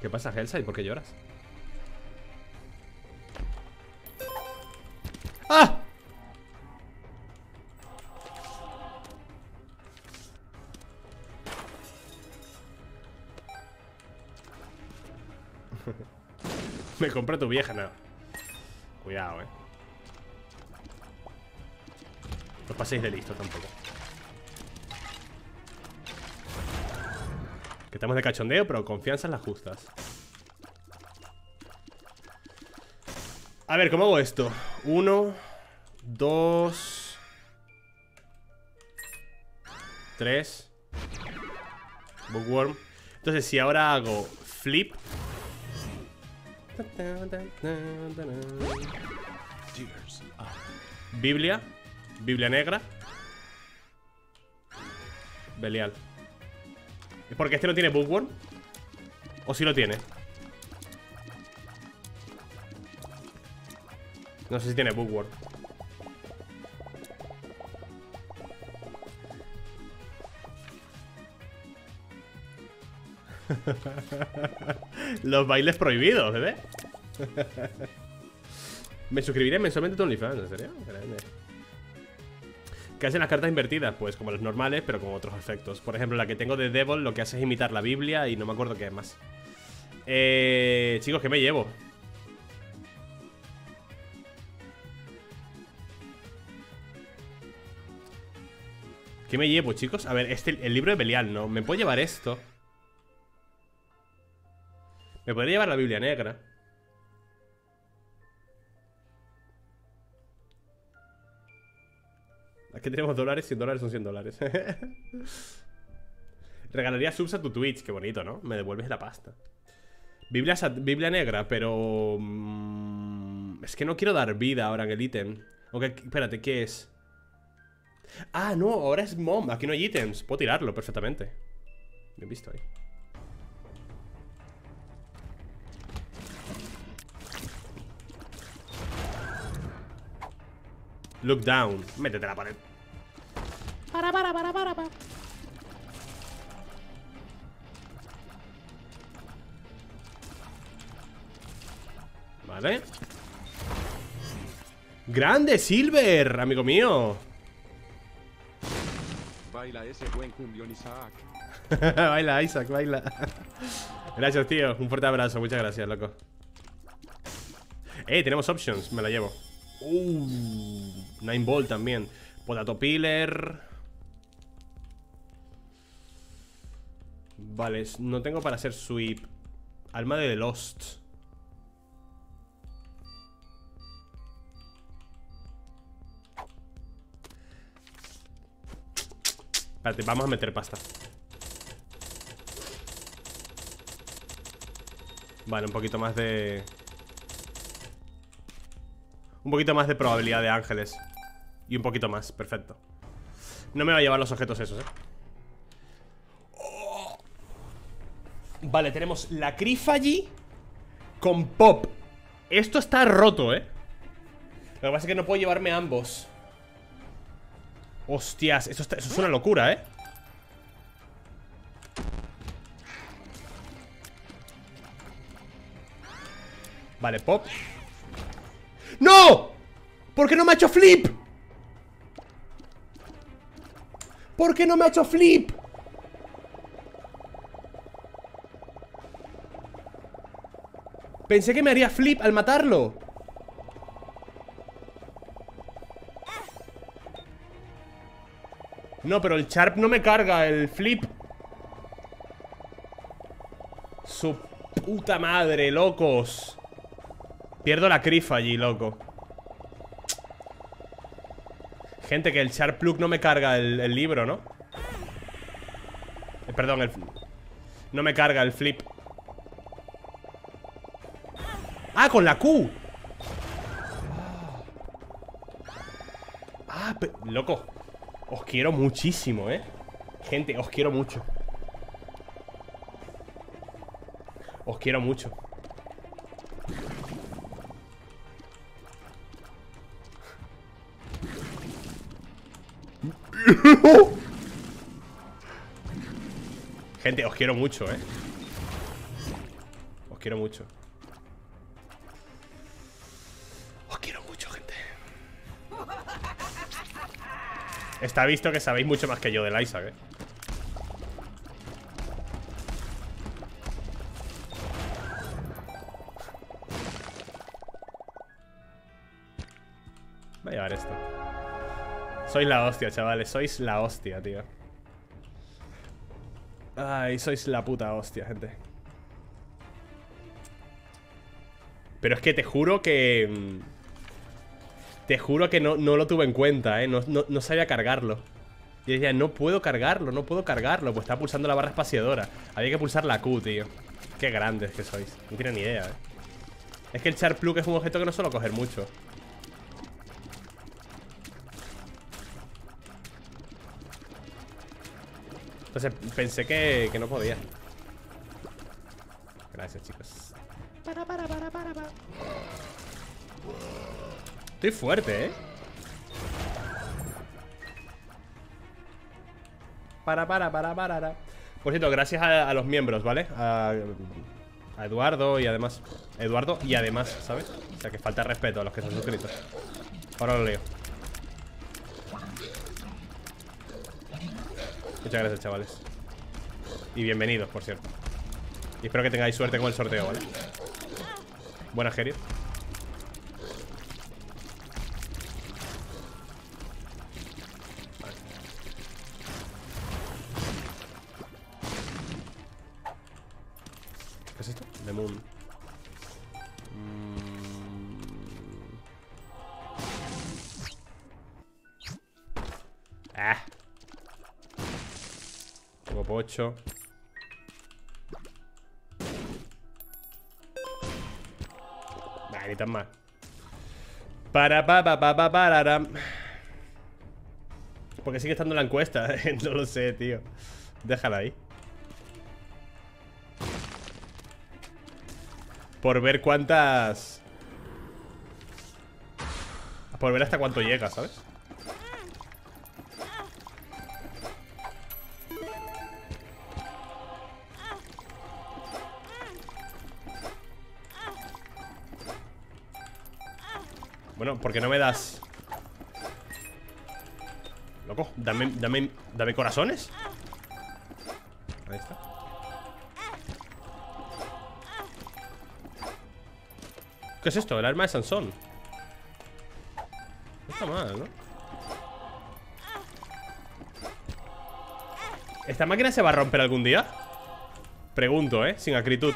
¿Qué pasa, Helsa? ¿Y por qué lloras? ¡Ah! Me compré tu vieja, no. Cuidado, eh. No paséis de listo tampoco. Que estamos de cachondeo, pero confianza en las justas. A ver, ¿cómo hago esto? Uno, dos, tres. Bookworm. Entonces, si ahora hago flip. Biblia. Biblia negra. Belial. ¿Es porque este no tiene Bookworm? ¿O si lo tiene? No sé si tiene Bookworm. Los bailes prohibidos, bebé. Me suscribiré mensualmente a tu OnlyFans, ¿en serio? ¿Qué hacen las cartas invertidas? Pues como las normales, pero con otros efectos. Por ejemplo, la que tengo de Devil lo que hace es imitar la Biblia y no me acuerdo qué es más. Eh, chicos, ¿qué me llevo? ¿Qué me llevo, chicos? A ver, este, el libro de Belial, ¿no? ¿Me puedo llevar esto? Me podría llevar la Biblia negra Aquí tenemos dólares, 100 dólares son 100 dólares. Regalaría subs a tu Twitch Qué bonito, ¿no? Me devuelves la pasta. Biblia, Biblia negra, pero... Mm, es que no quiero dar vida ahora en el ítem. Ok, espérate, ¿qué es? Ah, no, ahora es mom Aquí no hay ítems. Puedo tirarlo perfectamente. Bien visto ahí Look down. Métete la pared. Para, para, para, para, para. Vale. ¡Grande, Silver! Amigo mío. Baila ese buen cumbión Isaac. Baila Isaac, baila. Gracias, tío. Un fuerte abrazo, muchas gracias, loco. Eh, tenemos options, me la llevo Uh, Nine Ball también. Potato Pillar. Vale, no tengo para hacer sweep. Alma de The Lost. Espérate, vamos a meter pasta. Vale, un poquito más de... Un poquito más de probabilidad de ángeles. Y un poquito más, perfecto. No me va a llevar los objetos esos, eh. Vale, tenemos la allí Con pop. Esto está roto, eh. Lo que pasa es que no puedo llevarme ambos. Hostias, eso es una locura, eh. Vale, pop ¡No! ¿Por qué no me ha hecho flip? ¿Por qué no me ha hecho flip? Pensé que me haría flip al matarlo No, pero el Sharp no me carga el flip Su puta madre, locos Pierdo la crifa allí, loco Gente, que el Sharp Plug no me carga el, libro, ¿no? Eh, perdón, el... No me carga el flip ¡Ah, con la Q! Ah, loco Os quiero muchísimo, ¿eh? Gente, os quiero mucho Os quiero mucho. Gente, os quiero mucho, eh. Os quiero mucho. Os quiero mucho, gente. Está visto que sabéis mucho más que yo del Isaac, eh. Sois la hostia, chavales. Sois la hostia, tío. Ay, sois la puta hostia, gente. Pero es que te juro que... mm, Te juro que no, no lo tuve en cuenta, ¿eh? No, no- sabía cargarlo. Y decía, no puedo cargarlo, no puedo cargarlo. Pues estaba pulsando la barra espaciadora. Había que pulsar la Q, tío. Qué grandes que sois. No tienen ni idea, ¿eh? Es que el Char Plug es un objeto que no suelo coger mucho. Entonces pensé que, que no podía. Gracias, chicos. Para, para, para, para, para. Estoy fuerte, ¿eh? Para, para, para, para. para. Por cierto, gracias a, a los miembros, ¿vale? A, a Eduardo y además. Eduardo y además, ¿sabes? O sea que falta respeto a los que se han suscrito. Ahora lo leo. Muchas gracias, chavales. Y bienvenidos, por cierto. Y espero que tengáis suerte con el sorteo, ¿vale? Buena, Gerio. Nah, ni tan mal. Para pa pa pa pa pararam. Porque sigue estando la encuesta. no lo sé, tío. Déjala ahí. Por ver cuántas. Por ver hasta cuánto llega, ¿sabes? Bueno, ¿por qué no me das? Loco, dame, dame, dame corazones Ahí está ¿Qué es esto? El arma de Sansón está mal, ¿no? ¿Esta máquina se va a romper algún día? Pregunto, ¿eh? Sin acritud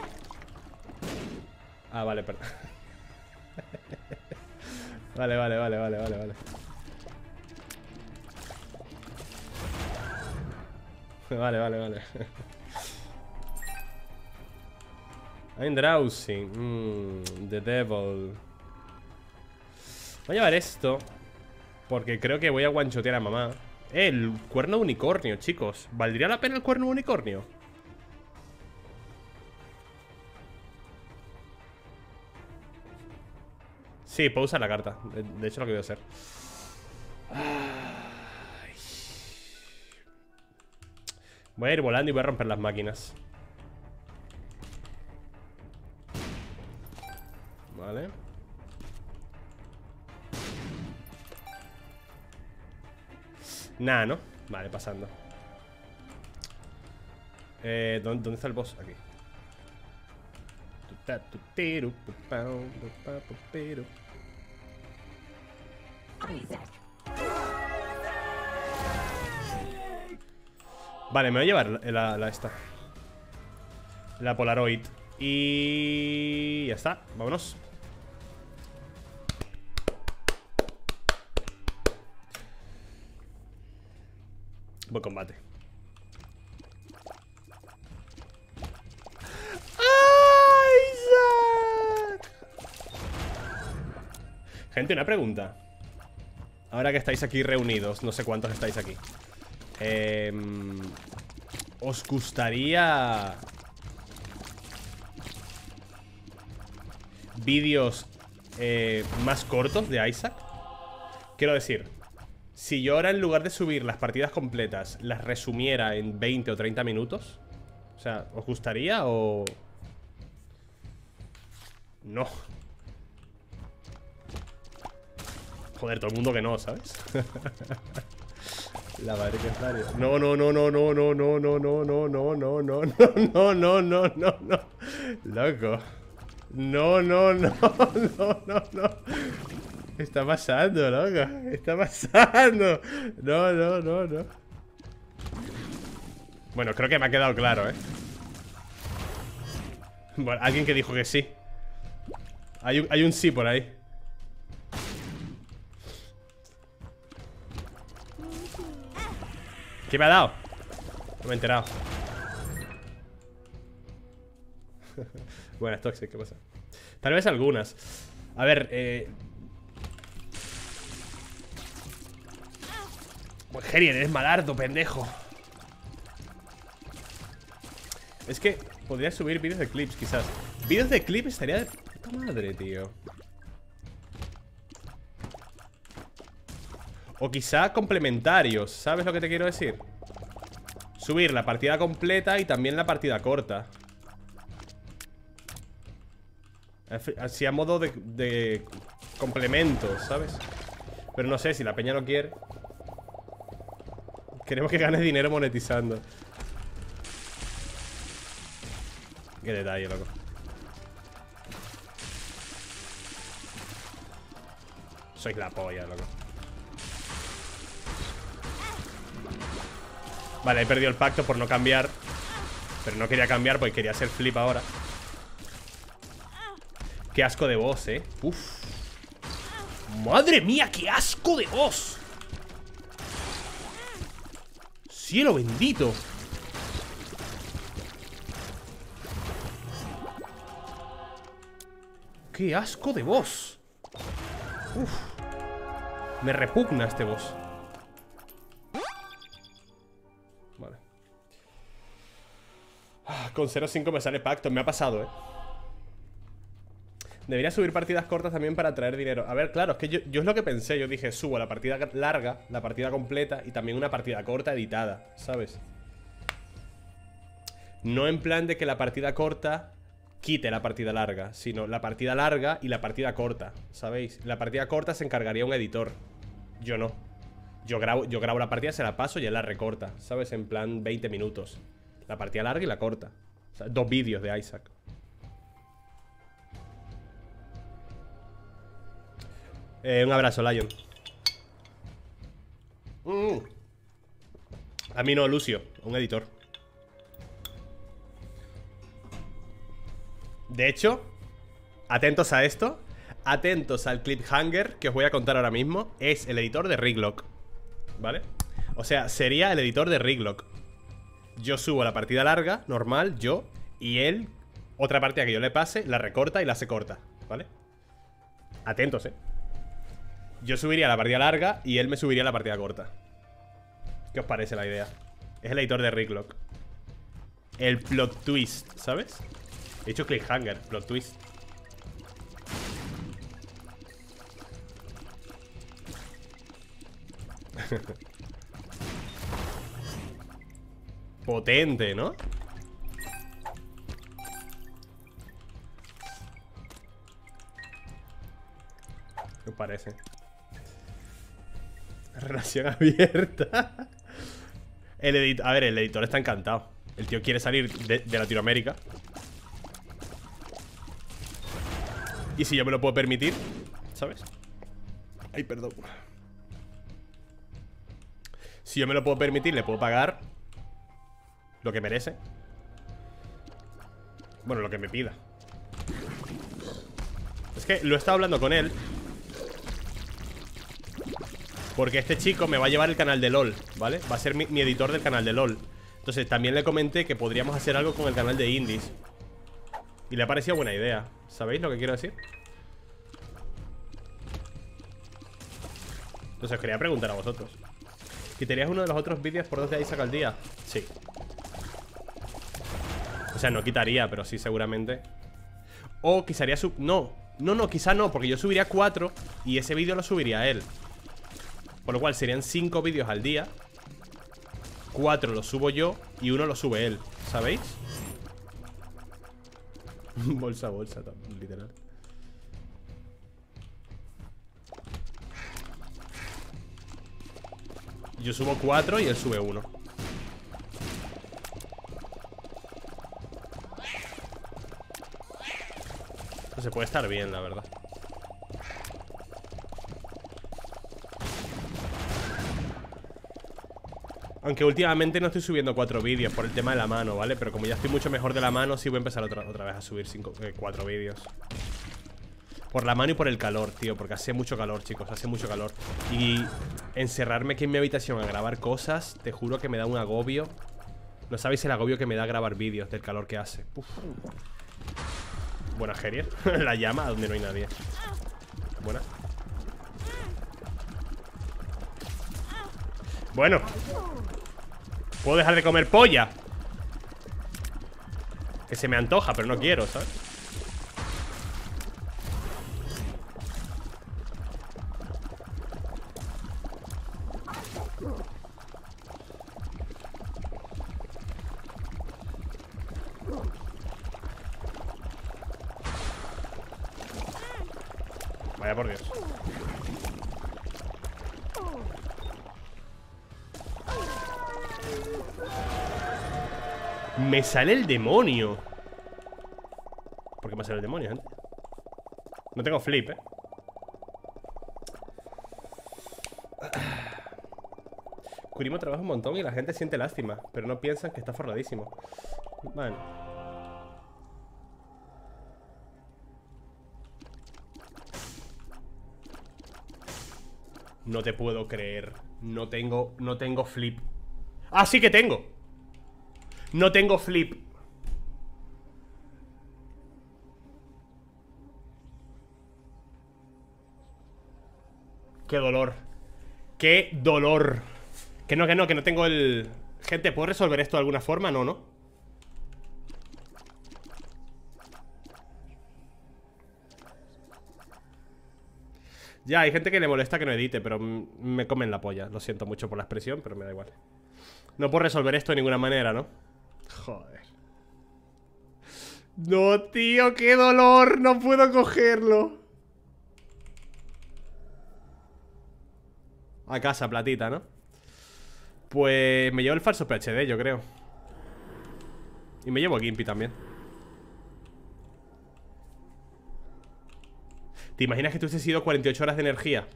Ah, vale, perdón Vale, vale, vale, vale, vale, vale. Vale, vale, vale. I'm drowsy. Mm, the devil. Voy a llevar esto. Porque creo que voy a guanchotear a mamá. Eh, el cuerno unicornio, chicos. ¿Valdría la pena el cuerno unicornio? Sí, puedo usar la carta. De, de hecho, lo que voy a hacer. Voy a ir volando y voy a romper las máquinas. Vale. Nada, ¿no? Vale, pasando. Eh, ¿dónde, dónde está el boss? Aquí. Vale, me voy a llevar la, esta. La Polaroid. Y ya está, vámonos. Buen combate. Gente, una pregunta. Ahora que estáis aquí reunidos, no sé cuántos estáis aquí. Em, ¿Os gustaría vídeos eh, más cortos de Isaac. Quiero decir, si yo ahora en lugar de subir las partidas completas las resumiera en 20 o 30 minutos, o sea, ¿os gustaría o...? No. Joder, todo el mundo que no, ¿sabes? La madre que parió. No, no, no, no, no, no, no, no, no, no, no, no, no, no, no, no, no, no. Loco. No, no, no, no, no, no. Está pasando, loco. Está pasando. No, no, no, no. Bueno, creo que me ha quedado claro, ¿eh? Bueno, alguien que dijo que sí. Hay un, hay un sí por ahí. ¿Qué me ha dado? No me he enterado. Buenas, Toxic, ¿qué pasa? Tal vez algunas. A ver, eh... Pues Gerier, eres malardo, pendejo. Es que podría subir vídeos de clips, quizás. Vídeos de clips estaría de puta madre, tío. O quizá complementarios, ¿sabes lo que te quiero decir? Subir la partida completa y también la partida corta. Así a modo de, de complementos, ¿sabes? Pero no sé, si la peña no quiere. Queremos que gane dinero monetizando. Qué detalle, loco. Sois la polla, loco Vale, he perdido el pacto por no cambiar Pero no quería cambiar porque quería hacer flip ahora Qué asco de boss, eh Uf ¡Madre mía, qué asco de boss! ¡Cielo bendito! ¡Qué asco de boss! Uf Me repugna este boss Con 0.5 me sale pacto. Me ha pasado, ¿eh? Debería subir partidas cortas también para traer dinero. A ver, claro, es que yo, yo, es lo que pensé. Yo dije, subo la partida larga, la partida completa y también una partida corta editada, ¿sabes? No en plan de que la partida corta quite la partida larga, sino la partida larga y la partida corta, ¿sabéis? La partida corta se encargaría un editor. Yo no. Yo grabo, yo grabo la partida, se la paso y él la recorta, ¿sabes? En plan 20 minutos. La partida larga y la corta dos vídeos de Isaac. Eh, un abrazo, Lion. Mm. A mí no, Lucio, un editor. De hecho, atentos a esto. Atentos al cliffhanger que os voy a contar ahora mismo. Es el editor de Riglock. ¿Vale? O sea, sería el editor de Riglock. Yo subo la partida larga, normal, yo, y él, otra partida que yo le pase, la recorta y la se corta, ¿vale? Atentos, ¿eh? Yo subiría la partida larga y él me subiría la partida corta. ¿Qué os parece la idea? Es el editor de Ricklock. El plot twist, ¿sabes? He hecho cliffhanger, plot twist. Potente, ¿no? ¿Qué os parece? Relación abierta. El editor, a ver, el editor está encantado. El tío quiere salir de, de Latinoamérica. Y si yo me lo puedo permitir, ¿sabes? Ay, perdón. Si yo me lo puedo permitir, le puedo pagar lo que merece. Bueno, lo que me pida. Es que lo he estado hablando con él. Porque este chico me va a llevar el canal de LOL ¿Vale? Va a ser mi, editor del canal de LOL. Entonces también le comenté que podríamos hacer algo con el canal de Indies. Y le ha parecido buena idea. ¿Sabéis lo que quiero decir? Entonces os quería preguntar a vosotros. ¿Quitarías uno de los otros vídeos por dos de Isaac al día? Sí o sea, no quitaría, pero sí seguramente. O quitaría su... No, No, no, quizá no, porque yo subiría cuatro Y ese vídeo lo subiría él. Por lo cual serían cinco vídeos al día. Cuatro lo subo yo Y uno lo sube él, ¿sabéis? bolsa, bolsa, literal. Yo subo cuatro y él sube se puede estar bien, la verdad. Aunque últimamente no estoy subiendo cuatro vídeos por el tema de la mano, ¿vale? Pero como ya estoy mucho mejor de la mano, sí voy a empezar otra, otra vez a subir eh, cuatro vídeos. Por la mano y por el calor, tío Porque hace mucho calor, chicos, hace mucho calor. Y encerrarme aquí en mi habitación a grabar cosas Te juro que me da un agobio. No sabéis el agobio que me da grabar vídeos Del calor que hace Buena Gerier La llama donde no hay nadie Buena Bueno ¿Puedo dejar de comer polla? Que se me antoja, pero no quiero, ¿sabes? Sale el demonio. ¿Por qué me sale el demonio, gente? No tengo flip, eh. Curimo trabaja un montón y la gente siente lástima Pero no piensan que está forradísimo. Bueno. No te puedo creer. No tengo, no tengo flip. ¡Ah, sí que tengo! No tengo flip Qué dolor Qué dolor Que no, que no, que no tengo el... Gente, ¿puedo resolver esto de alguna forma? No, ¿no? Ya, hay gente que le molesta que no edite Pero me comen la polla Lo siento mucho por la expresión, pero me da igual No puedo resolver esto de ninguna manera, ¿no? Joder. No, tío, qué dolor. No puedo cogerlo. A casa, platita, ¿no? Pues me llevo el falso PHD, yo creo. Y me llevo a Gimpy también. ¿Te imaginas que tú hubieses sido 48 horas de energía?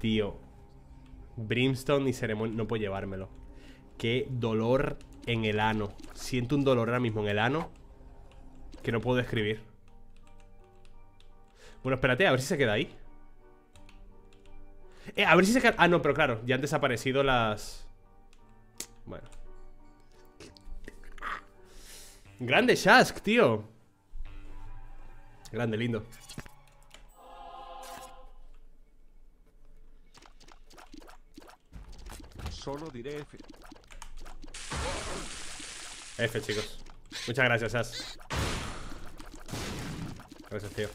Tío. Brimstone y Ceremonia. No puedo llevármelo. Qué dolor en el ano. Siento un dolor ahora mismo en el ano Que no puedo describir. Bueno, espérate, a ver si se queda ahí. Eh, a ver si se queda... Ah, no, pero claro, ya han desaparecido las... Bueno. Grande Shask, tío. Grande, lindo. Solo diré. F, chicos. Muchas gracias, As. Gracias, tío.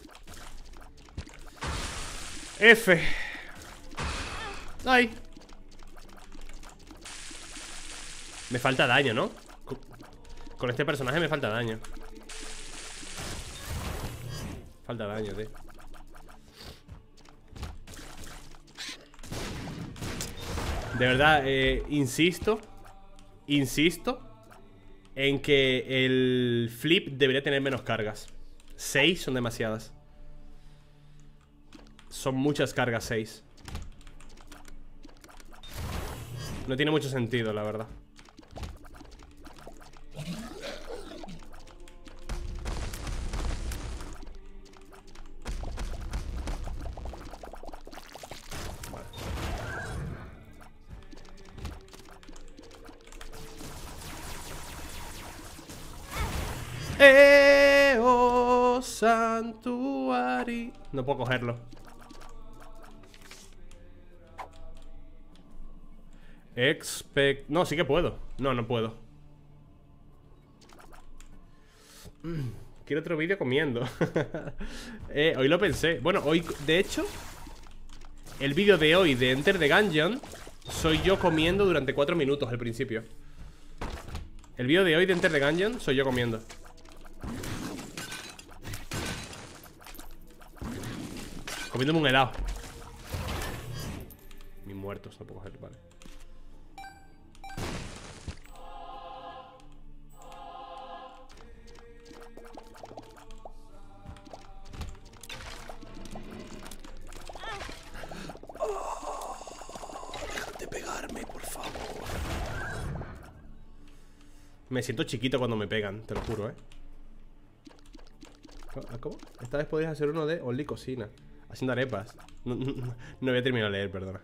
F. Ay. Me falta daño, ¿no? Con este personaje me falta daño. Falta daño, tío. De verdad, eh, insisto Insisto En que el flip debería tener menos cargas. 6 son demasiadas. Son muchas cargas 6 No tiene mucho sentido, la verdad No puedo cogerlo. Expect... No, sí que puedo. No, no puedo. Quiero otro vídeo comiendo. eh, hoy lo pensé. Bueno, hoy, de hecho, el vídeo de hoy de Enter the Gungeon soy yo comiendo durante 4 minutos al principio. El vídeo de hoy de Enter the Gungeon soy yo comiendo. Comiéndome un helado. Mis muertos, no puedo coger, vale. de pegarme, por favor. Me siento chiquito cuando me pegan, te lo juro, ¿eh? ¿Cómo? Esta vez podéis hacer uno de Only Cocina Haciendo arepas No, no, no voy a terminar de leer, perdona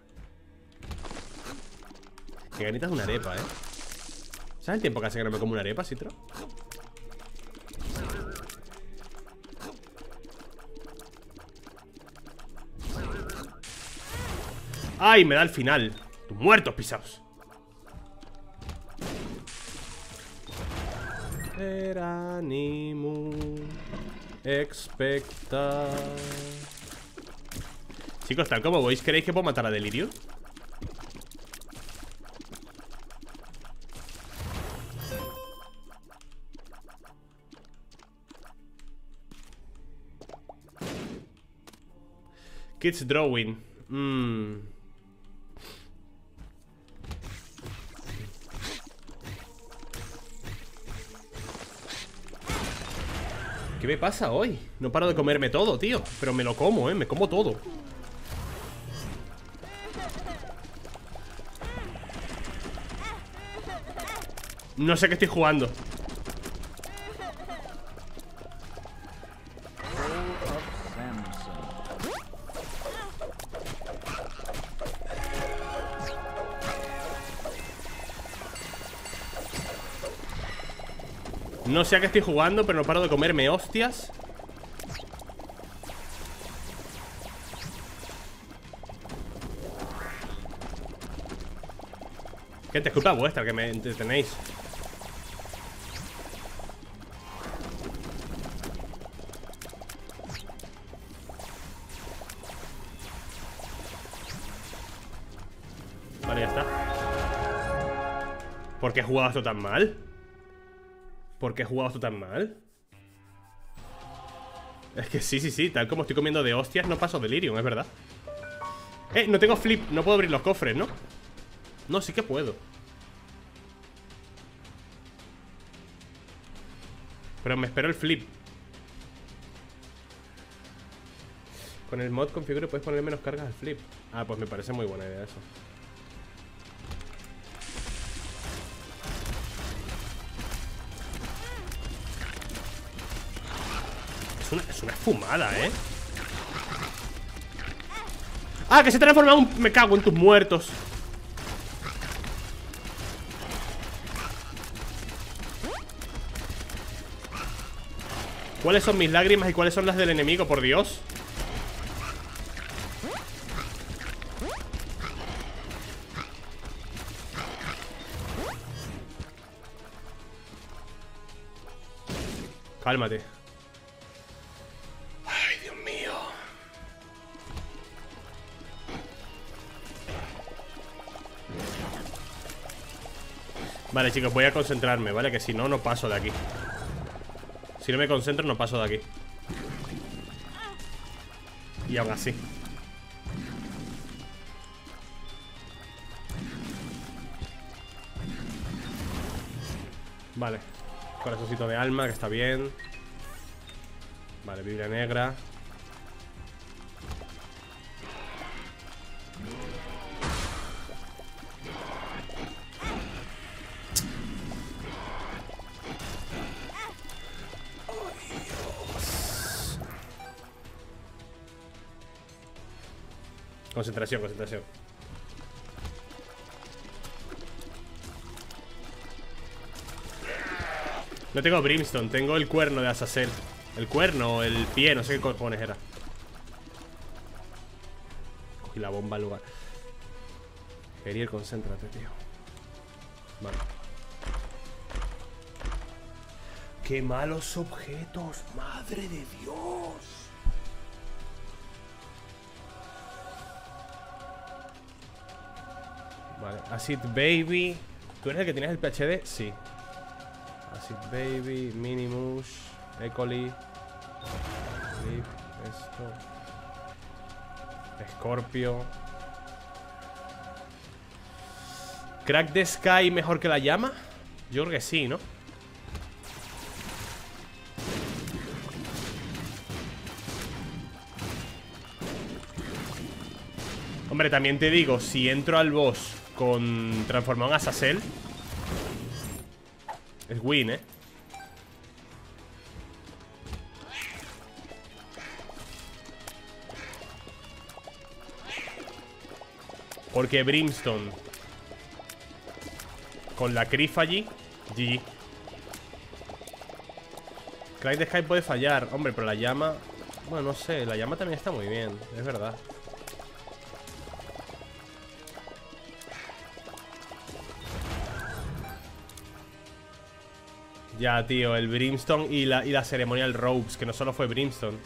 Que ganitas una arepa, ¿eh? ¿Sabes el tiempo que hace que no me como una arepa, Citro? ¡Ay! Me da el final Tus muertos pisados Eranimu Expecta Chicos, tal como veis, ¿creéis que puedo matar a Delirio? Kids drawing Mmm ¿Qué me pasa hoy? No paro de comerme todo, tío Pero me lo como, eh, me como todo No sé qué estoy jugando. No sé a qué estoy jugando, pero no paro de comerme hostias. Gente, es culpa vuestra que me entretenéis ¿Por qué he jugado esto tan mal? ¿Por qué he jugado esto tan mal? Es que sí, sí, sí Tal como estoy comiendo de hostias No paso delirium, es verdad Eh, no tengo flip No puedo abrir los cofres, ¿no? No, sí que puedo Pero me espero el flip Con el mod configure puedes poner menos cargas al flip Ah, pues me parece muy buena idea eso una fumada, ¿eh? ¡Ah, que se transforma un... Me cago en tus muertos ¿Cuáles son mis lágrimas y cuáles son las del enemigo, por Dios? Cálmate Vale, chicos, voy a concentrarme, ¿vale? Que si no, no paso de aquí. Si no me concentro, no paso de aquí. Y aún así. Vale. Corazoncito de alma, que está bien. Vale, Biblia negra Concentración, concentración. No tengo Brimstone, tengo el cuerno de Azazel. El cuerno el pie, no sé qué cojones era. Cogí la bomba al lugar. Geriel, concéntrate, tío. Vale. qué malos objetos, madre de Dios. Acid Baby. ¿Tú eres el que tienes el PhD? Sí. Acid Baby, Minimush, Ecoli. Flip, esto. Scorpio. ¿Crack the Sky mejor que la llama? Yo creo que sí, ¿no? Hombre, también te digo, si entro al boss con transformado en Azazel. Es win, ¿eh? Porque Brimstone Con la Crif allí GG Crack the Sky puede fallar Hombre, pero la llama Bueno, no sé, la llama también está muy bien Es verdad Ya, tío, el Brimstone y la, y la Ceremonial Robes Que no solo fue Brimstone.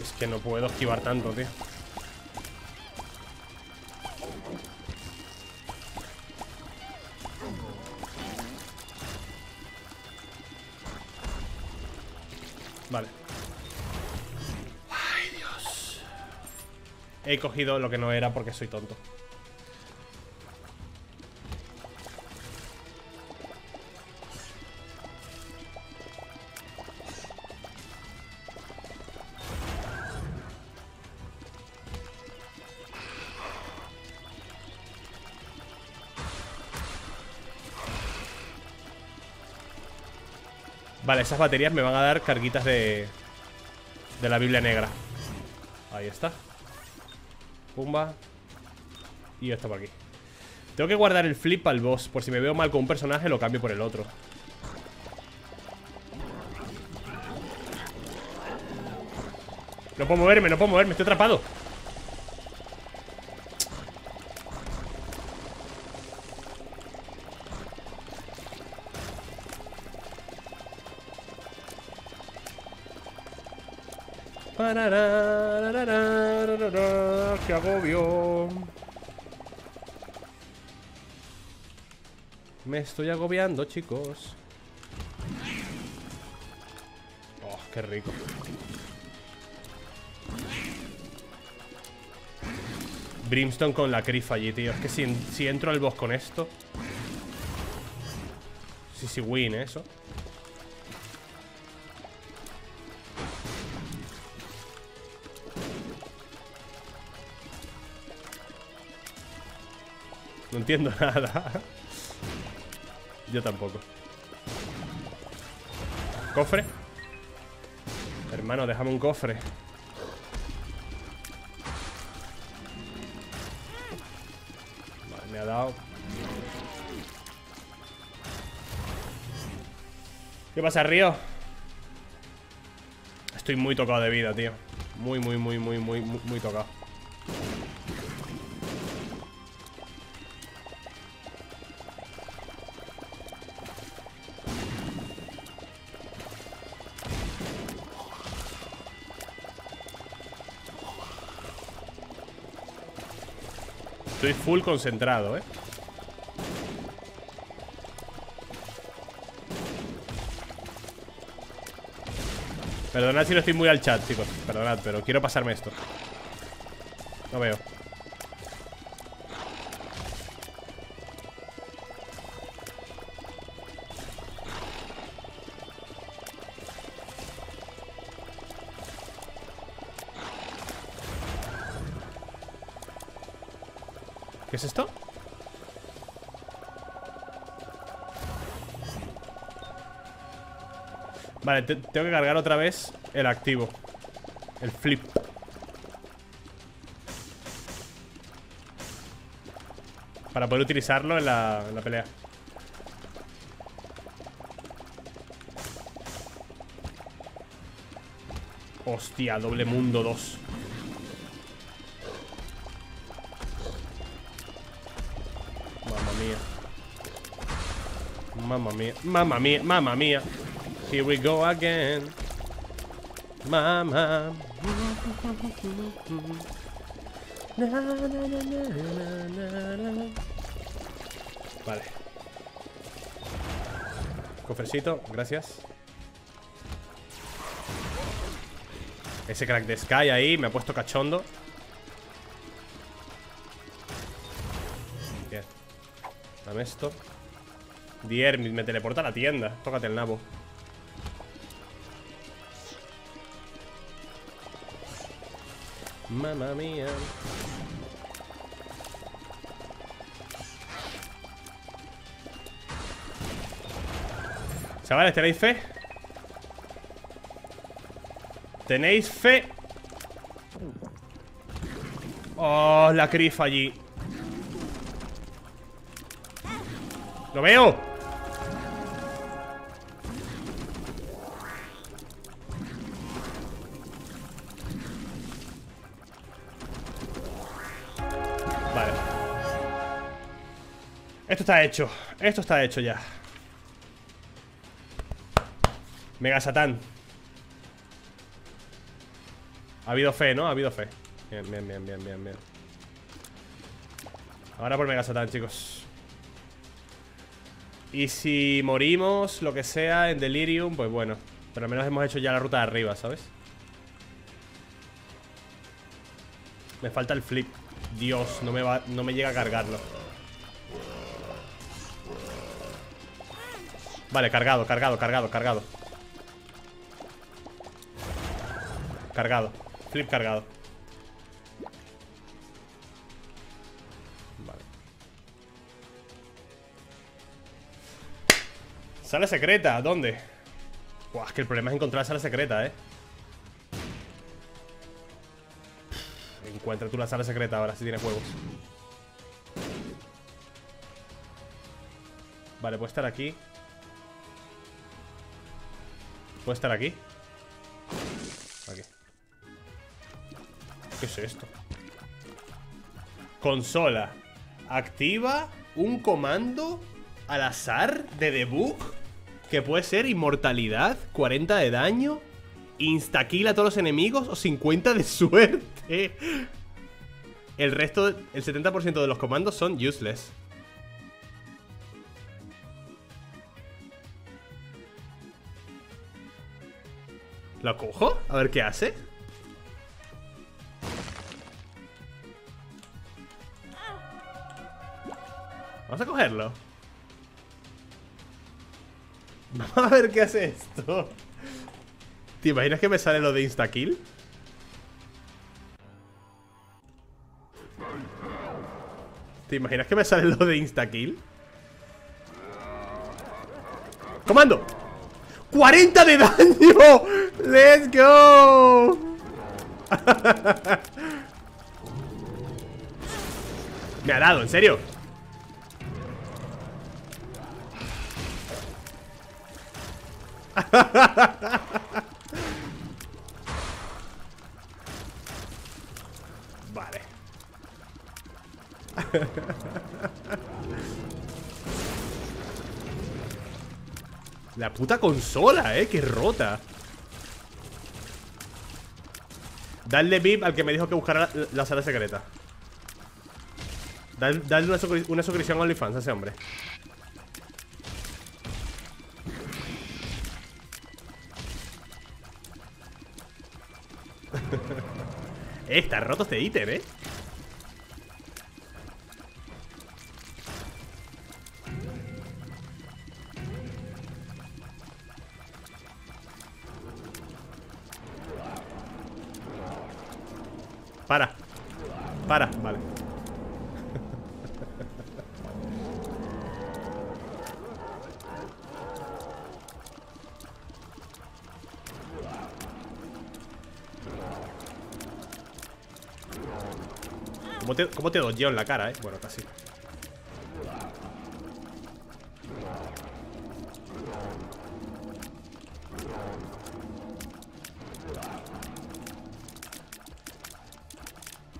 Es que no puedo esquivar tanto, tío He cogido lo que no era porque soy tonto. Vale, esas baterías me van a dar carguitas de... De la Biblia Negra. Ahí está Pumba. Y esto por aquí. Tengo que guardar el flip al boss. Por si me veo mal con un personaje lo cambio por el otro. No puedo moverme, no puedo moverme, estoy atrapado Estoy agobiando, chicos. Oh, qué rico. Brimstone con la crifa allí, tío. Es que si, si entro al boss con esto. Sí, sí, win, ¿eh? eso. No entiendo nada. Yo tampoco. ¿Cofre? Hermano, déjame un cofre. Vale, me ha dado. ¿Qué pasa, Río? Estoy muy tocado de vida, tío. Muy, muy, muy, muy, muy, muy, muy tocado. Full concentrado, ¿eh? Perdonad si no estoy muy al chat, chicos. Perdonad, pero quiero pasarme esto. No veo Vale, te- tengo que cargar otra vez el activo El flip Para poder utilizarlo en la, la pelea. Hostia, doble mundo 2. Mamma mía, mamma mía, mamma mía. Here we go again. Mamma. Vale. Cofrecito, gracias. Ese crack de Sky ahí me ha puesto cachondo. Bien. Dame esto. Dier, me teleporta a la tienda. Tócate el nabo. Mamma mía. Chavales, ¿tenéis fe? ¿Tenéis fe? Oh, la crifa allí ¡Lo veo! Está hecho. Esto está hecho ya. Mega Satán. Ha habido fe, ¿no? Ha habido fe. Bien, bien, bien, bien, bien, bien. Ahora por Mega Satán, chicos. Y si morimos, lo que sea, en Delirium Pues bueno. Pero al menos hemos hecho ya la ruta de arriba, ¿sabes? Me falta el flip. Dios, no me, va, no me llega a cargarlo Vale, cargado, cargado, cargado, cargado. Cargado. Flip cargado. Vale. Sala secreta, ¿dónde? Buah, es que el problema es encontrar sala secreta, ¿eh? Encuentra tú la sala secreta ahora si tienes huevos Vale, puede estar aquí Puede estar aquí Aquí. ¿Qué es esto? Consola. Activa un comando al azar de debug Que puede ser inmortalidad 40 de daño Instakill a todos los enemigos o 50 de suerte. El resto, el 70% de los comandos son useless ¿Lo cojo? A ver qué hace Vamos a cogerlo Vamos a ver qué hace esto ¿Te imaginas que me sale lo de instakill? ¿Te imaginas que me sale lo de instakill? ¡Comando! ¡40 de daño! ¡Let's go! Me ha dado, ¿en serio? Vale La puta consola, eh, que rota. Dale VIP al que me dijo que buscara la, la sala secreta. Dale, una, una suscripción a OnlyFans a ese hombre. Eh, está roto este ítem, eh Para, vale ¿Cómo te, cómo te dodgeo en la cara, eh? Bueno, casi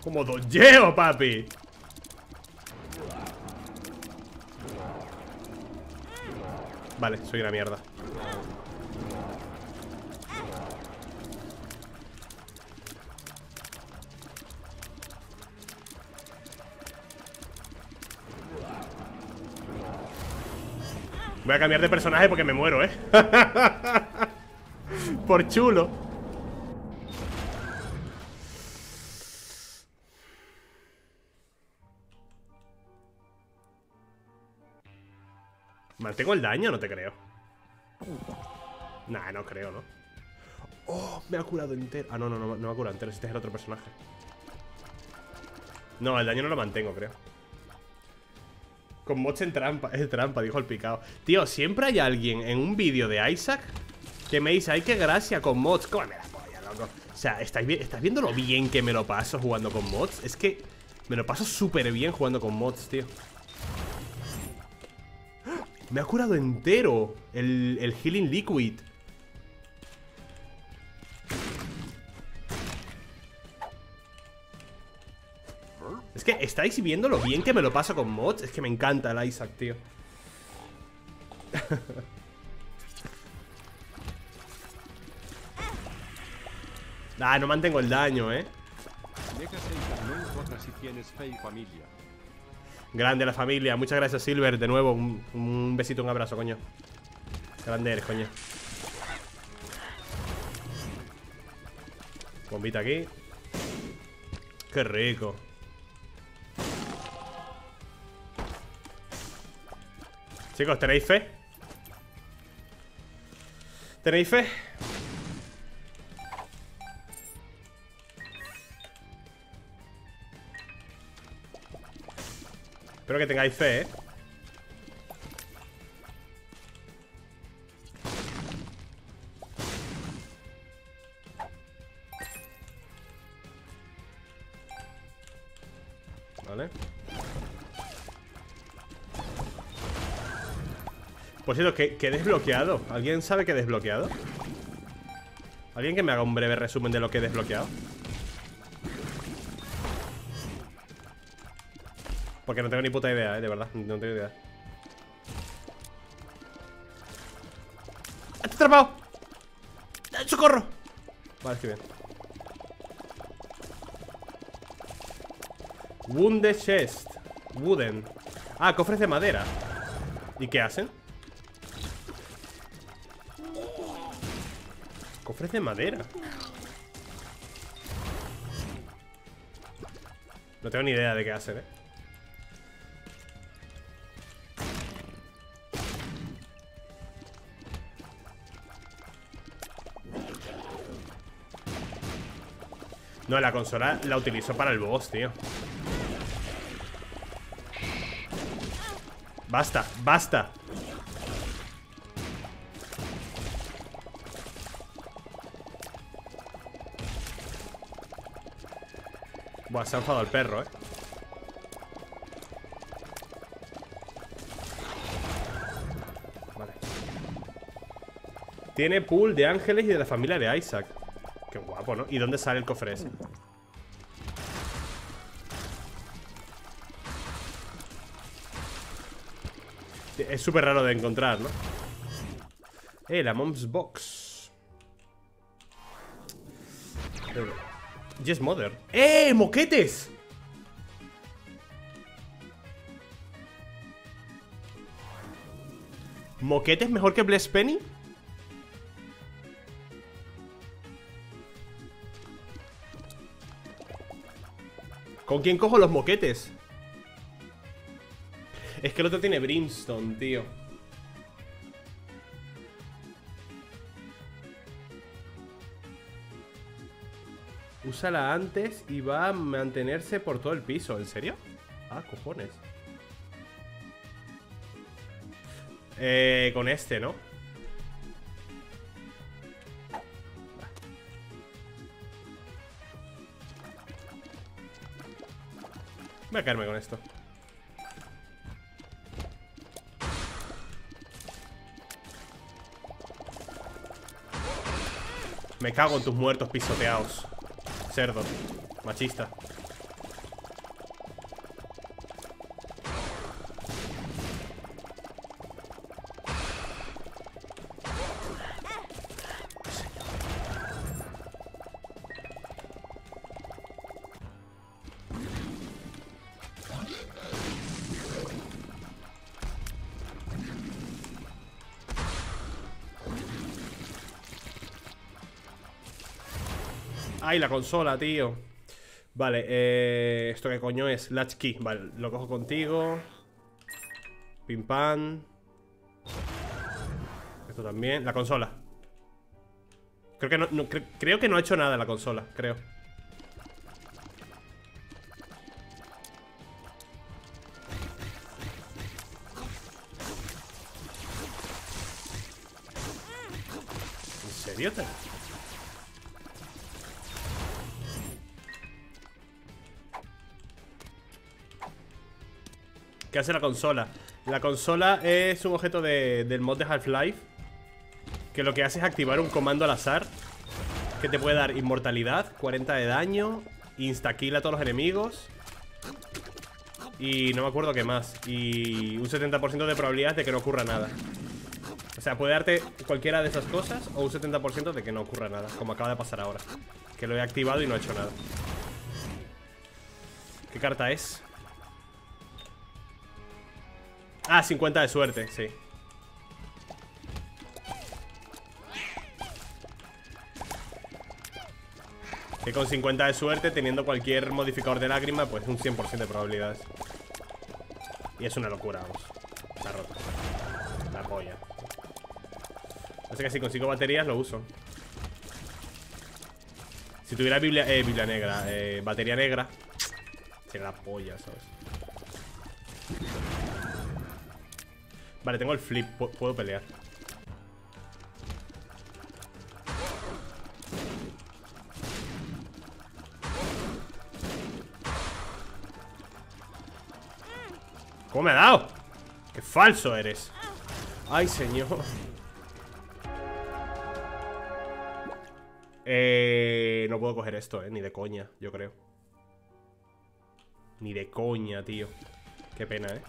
Como dojeo, papi. Vale, soy una mierda. Voy a cambiar de personaje porque me muero, ¿eh? Por chulo ¿Mantengo el daño? No te creo. Nah, no creo, ¿no? Oh, me ha curado entero. Ah, no, no, no, no me ha curado entero. Este es el otro personaje. No, el daño no lo mantengo, creo. Con mods en trampa Es trampa, dijo el picado. Tío, siempre hay alguien en un vídeo de Isaac Que me dice, ay, qué gracia con mods Cómeme la polla, loco. O sea, ¿estás, vi ¿estás viendo lo bien que me lo paso jugando con mods? Es que me lo paso súper bien jugando con mods, tío me ha curado entero el, el Healing Liquid. Es que estáis viendo lo bien que me lo paso con mods. Es que me encanta el Isaac, tío. Ah, no mantengo el daño, eh. Si tienes fe y familia. Grande la familia. Muchas gracias, Silver. De nuevo, un, un besito, un abrazo, coño. Grande eres, coño. Bombita aquí. Qué rico. Chicos, ¿tenéis fe? ¿Tenéis fe? Espero que tengáis fe, ¿eh? Vale Por cierto, ¿qué, ¿qué he desbloqueado? ¿Alguien sabe qué he desbloqueado? ¿Alguien que me haga un breve resumen de lo que he desbloqueado? Porque no tengo ni puta idea, eh, de verdad No tengo idea. ¡Estoy atrapado! ¡Socorro! Vale, estoy bien. Wounded chest. Wooden. Ah, cofres de madera. ¿Y qué hacen? Cofres de madera. No tengo ni idea de qué hacen, eh No, la consola la utilizo para el boss, tío. Basta, basta. Buah, se ha enfadado el perro, eh. Vale. Tiene pool de ángeles y de la familia de Isaac Qué guapo, ¿no? ¿Y dónde sale el cofre ese? Es súper raro de encontrar, ¿no? Eh, la Mom's Box Yes Mother ¡Eh! ¡Moquetes! ¿Moquetes mejor que Bless Penny? ¿Con quién cojo los moquetes? Es que el otro tiene Brimstone, tío Úsala antes y va a mantenerse por todo el piso ¿En serio? Ah, cojones Eh, con este, ¿no? A caerme con esto. Me cago en tus muertos pisoteados Cerdo Machista Ay, la consola, tío. Vale, eh, ¿esto qué coño es? Latch key, vale, lo cojo contigo. Pim pam. Esto también, la consola. Creo que no, no cre- creo que no ha hecho nada la consola, creo ¿Qué hace la consola? La consola es un objeto de- del mod de Half-Life Que lo que hace es activar un comando al azar Que te puede dar inmortalidad, 40 de daño Insta-kill a todos los enemigos Y no me acuerdo qué más Y un 70% de probabilidades de que no ocurra nada O sea, puede darte cualquiera de esas cosas O un 70% de que no ocurra nada Como acaba de pasar ahora Que lo he activado y no ha hecho nada ¿Qué carta es? Ah, 50 de suerte, sí. Que con 50 de suerte, teniendo cualquier modificador de lágrima Pues un 100% de probabilidades. Y es una locura, vamos. La rota. La polla. Así que si consigo baterías, lo uso. Si tuviera Biblia, eh, Biblia negra eh, Batería negra Sería la polla, ¿sabes? Vale, tengo el flip, pu- puedo pelear ¿Cómo me ha dado? ¡Qué falso eres! ¡Ay, señor! Eh, no puedo coger esto, eh, ni de coña, yo creo Ni de coña, tío Qué pena, eh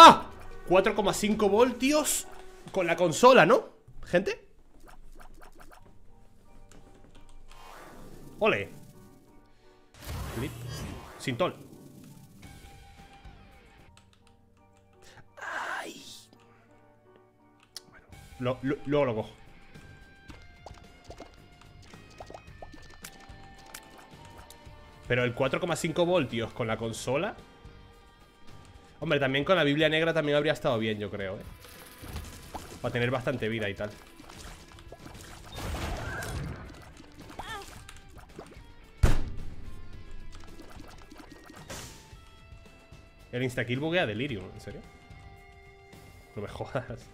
¡Ah! 4,5 voltios Con la consola, ¿no? ¿Gente? Ole Flip Sin tol Ay Bueno lo- lo- Luego lo cojo Pero el 4,5 voltios con la consola Hombre, también con la Biblia negra también habría estado bien, yo creo, ¿eh? Para tener bastante vida y tal El instakill buguea Delirium, ¿en serio? No me jodas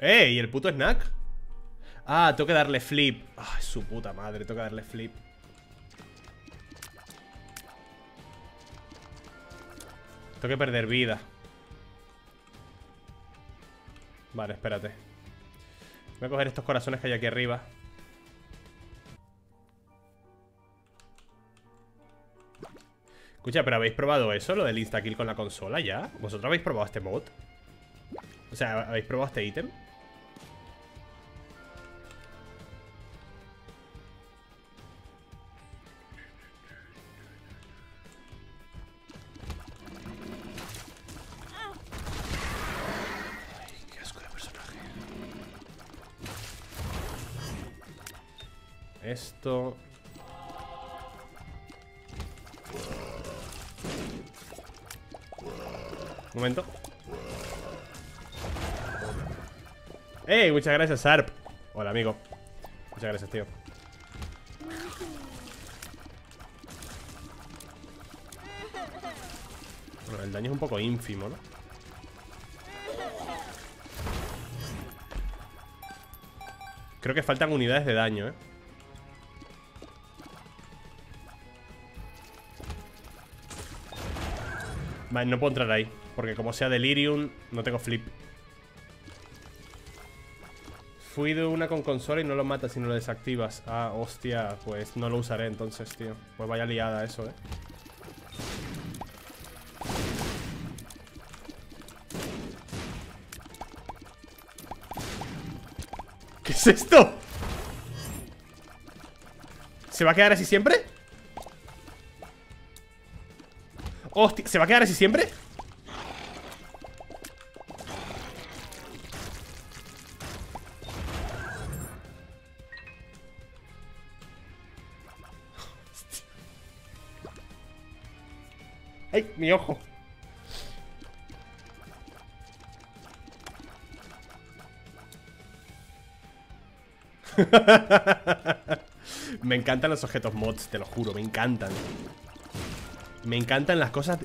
¡Eh! ¿Y el puto snack? Ah, tengo que darle flip Ay, su puta madre, tengo que darle flip Tengo que perder vida Vale, espérate Voy a coger estos corazones que hay aquí arriba Escucha, pero ¿habéis probado eso? Lo del instakill con la consola ya ¿Vosotros habéis probado este mod? O sea, ¿habéis probado este ítem? Esto... Un momento. ¡Ey! Muchas gracias, Sarp. Hola, amigo. Muchas gracias, tío. Bueno, el daño es un poco ínfimo, ¿no? Creo que faltan unidades de daño, ¿eh? No puedo entrar ahí Porque como sea delirium, no tengo flip Fui de una con consola y no lo matas, sino lo desactivas Ah, hostia, pues no lo usaré entonces, tío Pues vaya liada eso, eh ¿Qué es esto? ¿Se va a quedar así siempre? ¿Se va a quedar así siempre? ¡Ay, mi ojo! me encantan los objetos mods, te lo juro, me encantan. Me encantan las cosas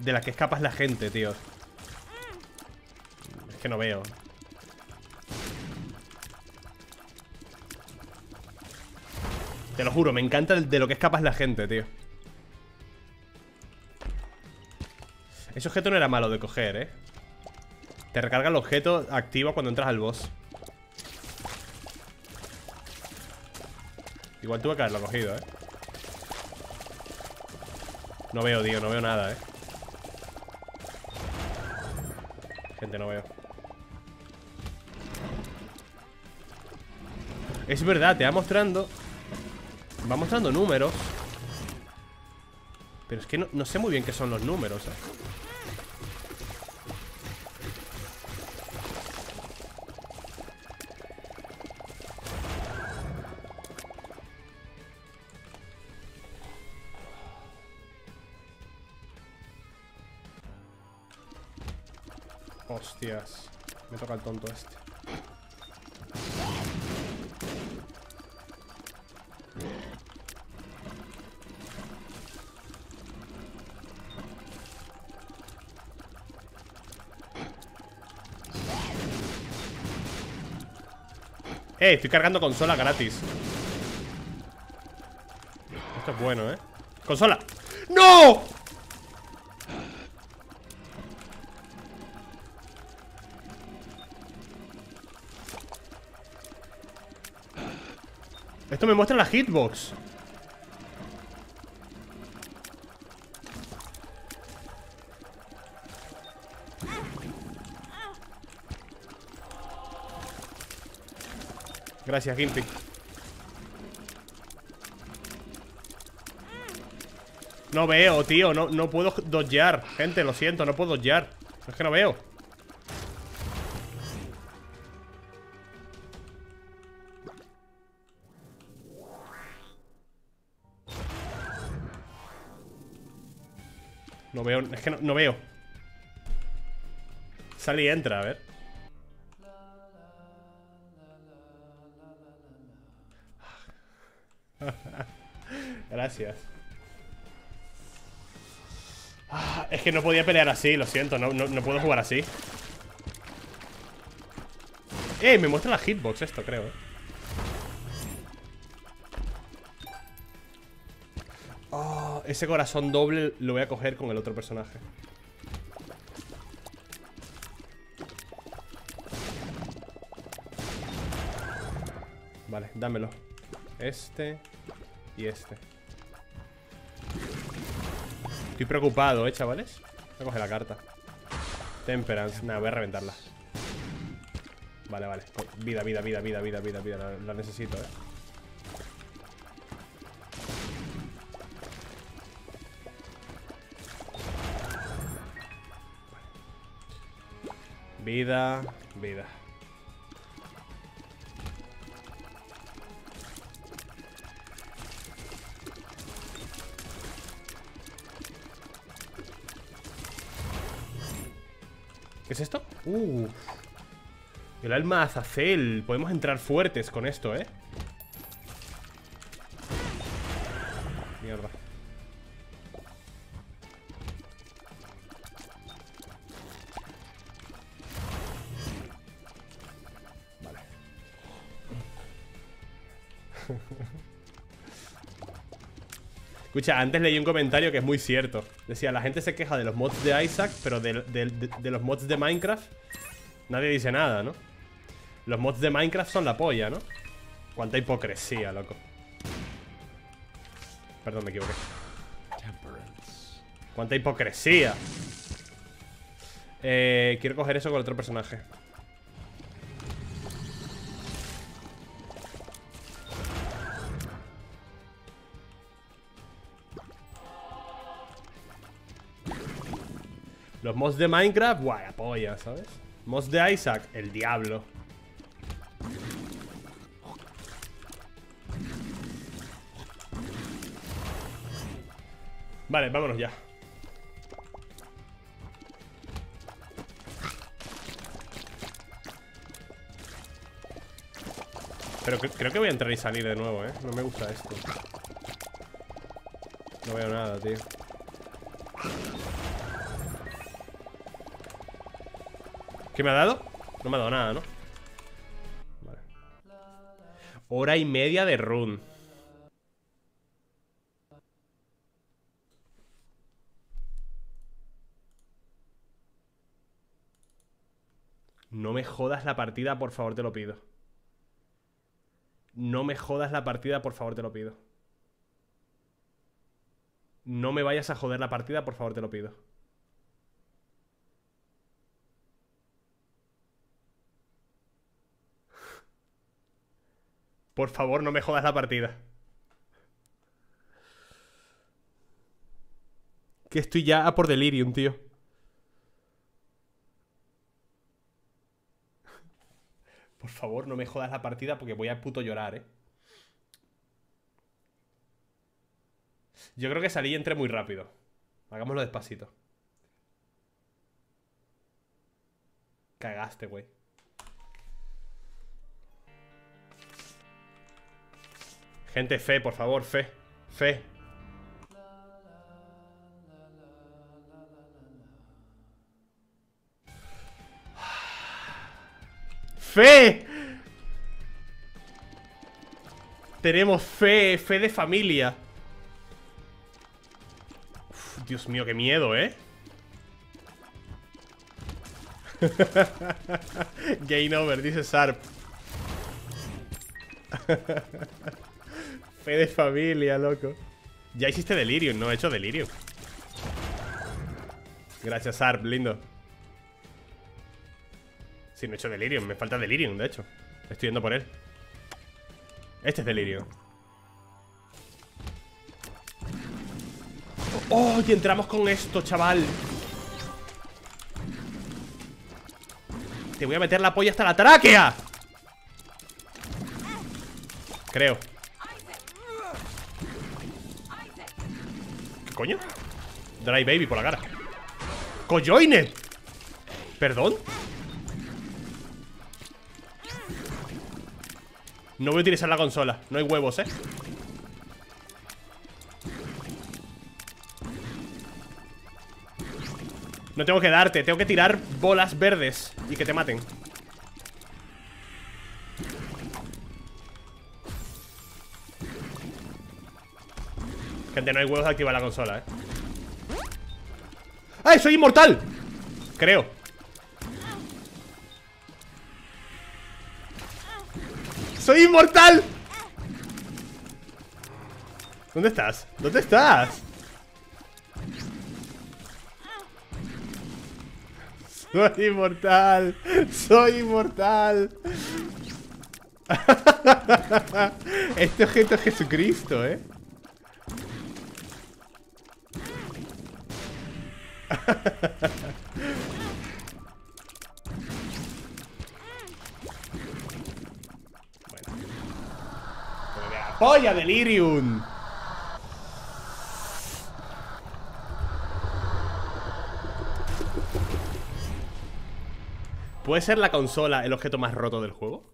de las que es capaz la gente, tío. Es que no veo. Te lo juro, me encanta de lo que es capaz la gente, tío. Ese objeto no era malo de coger, ¿eh? Te recarga el objeto activo cuando entras al boss. Igual tuve que haberlo cogido, ¿eh? No veo, tío, no veo nada, ¿eh? Gente, no veo Es verdad, te va mostrando Va mostrando números Pero es que no, no sé muy bien qué son los números, ¿eh? Tonto este. Eh, estoy cargando consola gratis Esto es bueno, eh ¡Consola! ¡No! Esto me muestra la hitbox. Gracias, Gimpy. No veo, tío. No, no puedo dodgear. Gente, lo siento, no puedo dodgear. Es que no veo No veo, es que no, veo. Sale y entra, a ver. Gracias. Ah, Es que no podía pelear así, lo siento No, no, no puedo jugar así. Eh, me muestra la hitbox esto, creo eh. Ese corazón doble lo voy a coger con el otro personaje. Vale, dámelo. Este y este. Estoy preocupado, ¿eh, chavales? Voy a coger la carta. Temperance. Nada, voy a reventarla. Vale, vale. Vida, vida, vida, vida, vida, vida, vida. La, la necesito, eh. Vida, vida. ¿Qué es esto? Uh. El alma Azazel. Podemos entrar fuertes con esto, ¿eh? Escucha, antes leí un comentario que es muy cierto. Decía, la gente se queja de los mods de Isaac, pero de, los mods de Minecraft nadie dice nada, ¿no? Los mods de Minecraft son la polla, ¿no? Cuánta hipocresía, loco. Perdón, me equivoqué. Cuánta hipocresía. Eh, quiero coger eso con otro personaje. Los mods de Minecraft, guay, apoya, ¿sabes? Mods de Isaac, el diablo. Vale, vámonos ya. Pero creo que voy a entrar y salir de nuevo, ¿eh? No me gusta esto. No veo nada, tío. ¿Qué me ha dado? No me ha dado nada, ¿no? Vale. Hora y media de run. No me jodas la partida, por favor, te lo pido. No me jodas la partida, por favor, te lo pido. No me vayas a joder la partida, por favor, te lo pido. Por favor, no me jodas la partida. Que estoy ya a por delirium, tío. Por favor, no me jodas la partida porque voy a puto llorar, eh. Yo creo que salí y entré muy rápido. Hagámoslo despacito. Cagaste, güey. Gente, fe, por favor, fe. Fe. ¡Fe! Tenemos fe, fe de familia. Dios mío, qué miedo, ¿eh? Game over, dice Sarp. De familia, loco. Ya hiciste Delirium, no he hecho Delirium. Gracias, Sarp, lindo. Sí, no he hecho Delirium, me falta Delirium, de hecho. Estoy yendo por él. Este es Delirium. ¡Oh! Y entramos con esto, chaval Te voy a meter la polla hasta la tráquea Creo coño? Dry Baby por la cara ¡Coyoine! ¿Perdón? No voy a utilizar la consola No hay huevos, ¿eh? No tengo que darte, tengo que tirar bolas verdes Y que te maten Gente, no hay huevos de activar la consola, eh ¡Ay, soy inmortal! Creo ¡Soy inmortal! ¿Dónde estás? ¿Dónde estás? Soy inmortal. Soy inmortal. este objeto es Jesucristo, ¿eh? Bueno. ¡Polla, Delirium! ¿Puede ser la consola el objeto más roto del juego?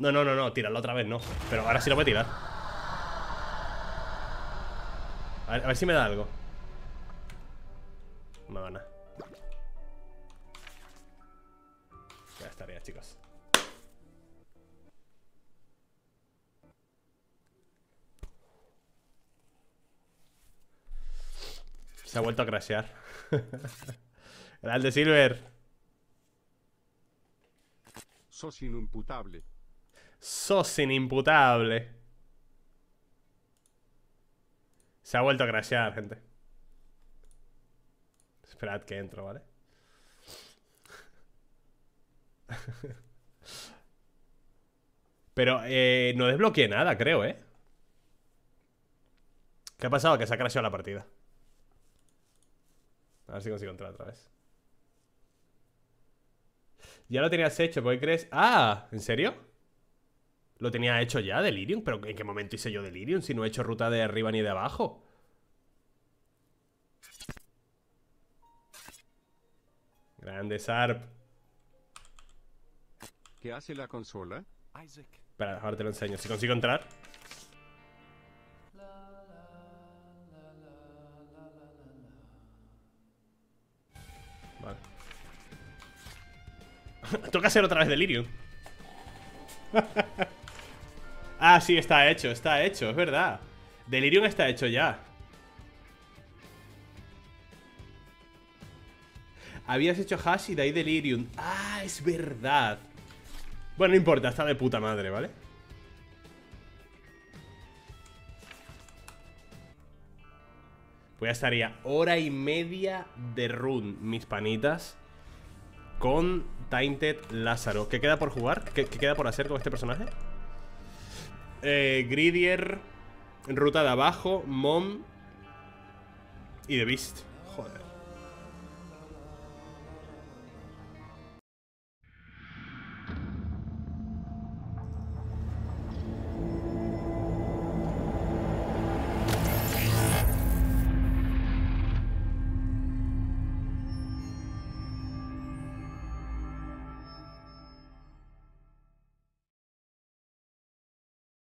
No, no, no, no, tíralo otra vez, no Pero ahora sí lo voy a tirar a ver, a ver si me da algo chicos Se ha vuelto a crashear Grande Silver Sos inimputable. Sos inimputable. Se ha vuelto a crashear, gente. Esperad que entro, ¿vale? Pero eh, no desbloqueé nada, creo, ¿eh? ¿Qué ha pasado? Que se ha crasheado la partida. A ver si consigo entrar otra vez. Ya lo tenías hecho, ¿por qué crees? Ah, ¿en serio? Lo tenía hecho ya, Delirium. ¿Pero en qué momento hice yo Delirium? Si no he hecho ruta de arriba ni de abajo. Grande Sarp. ¿Qué hace la consola? Espera, ahora te lo enseño. Si consigo entrar. Vale. Toca hacer otra vez Delirium. ah, sí, está hecho, está hecho, es verdad. Delirium está hecho ya. Habías hecho hash y de ahí Delirium. Ah, es verdad. Bueno, no importa, está de puta madre, ¿vale? Pues ya estaría hora y media de run, mis panitas Con Tainted Lázaro ¿Qué queda por jugar? ¿Qué, qué queda por hacer con este personaje? Eh, Gridier Ruta de abajo Mom Y The Beast Joder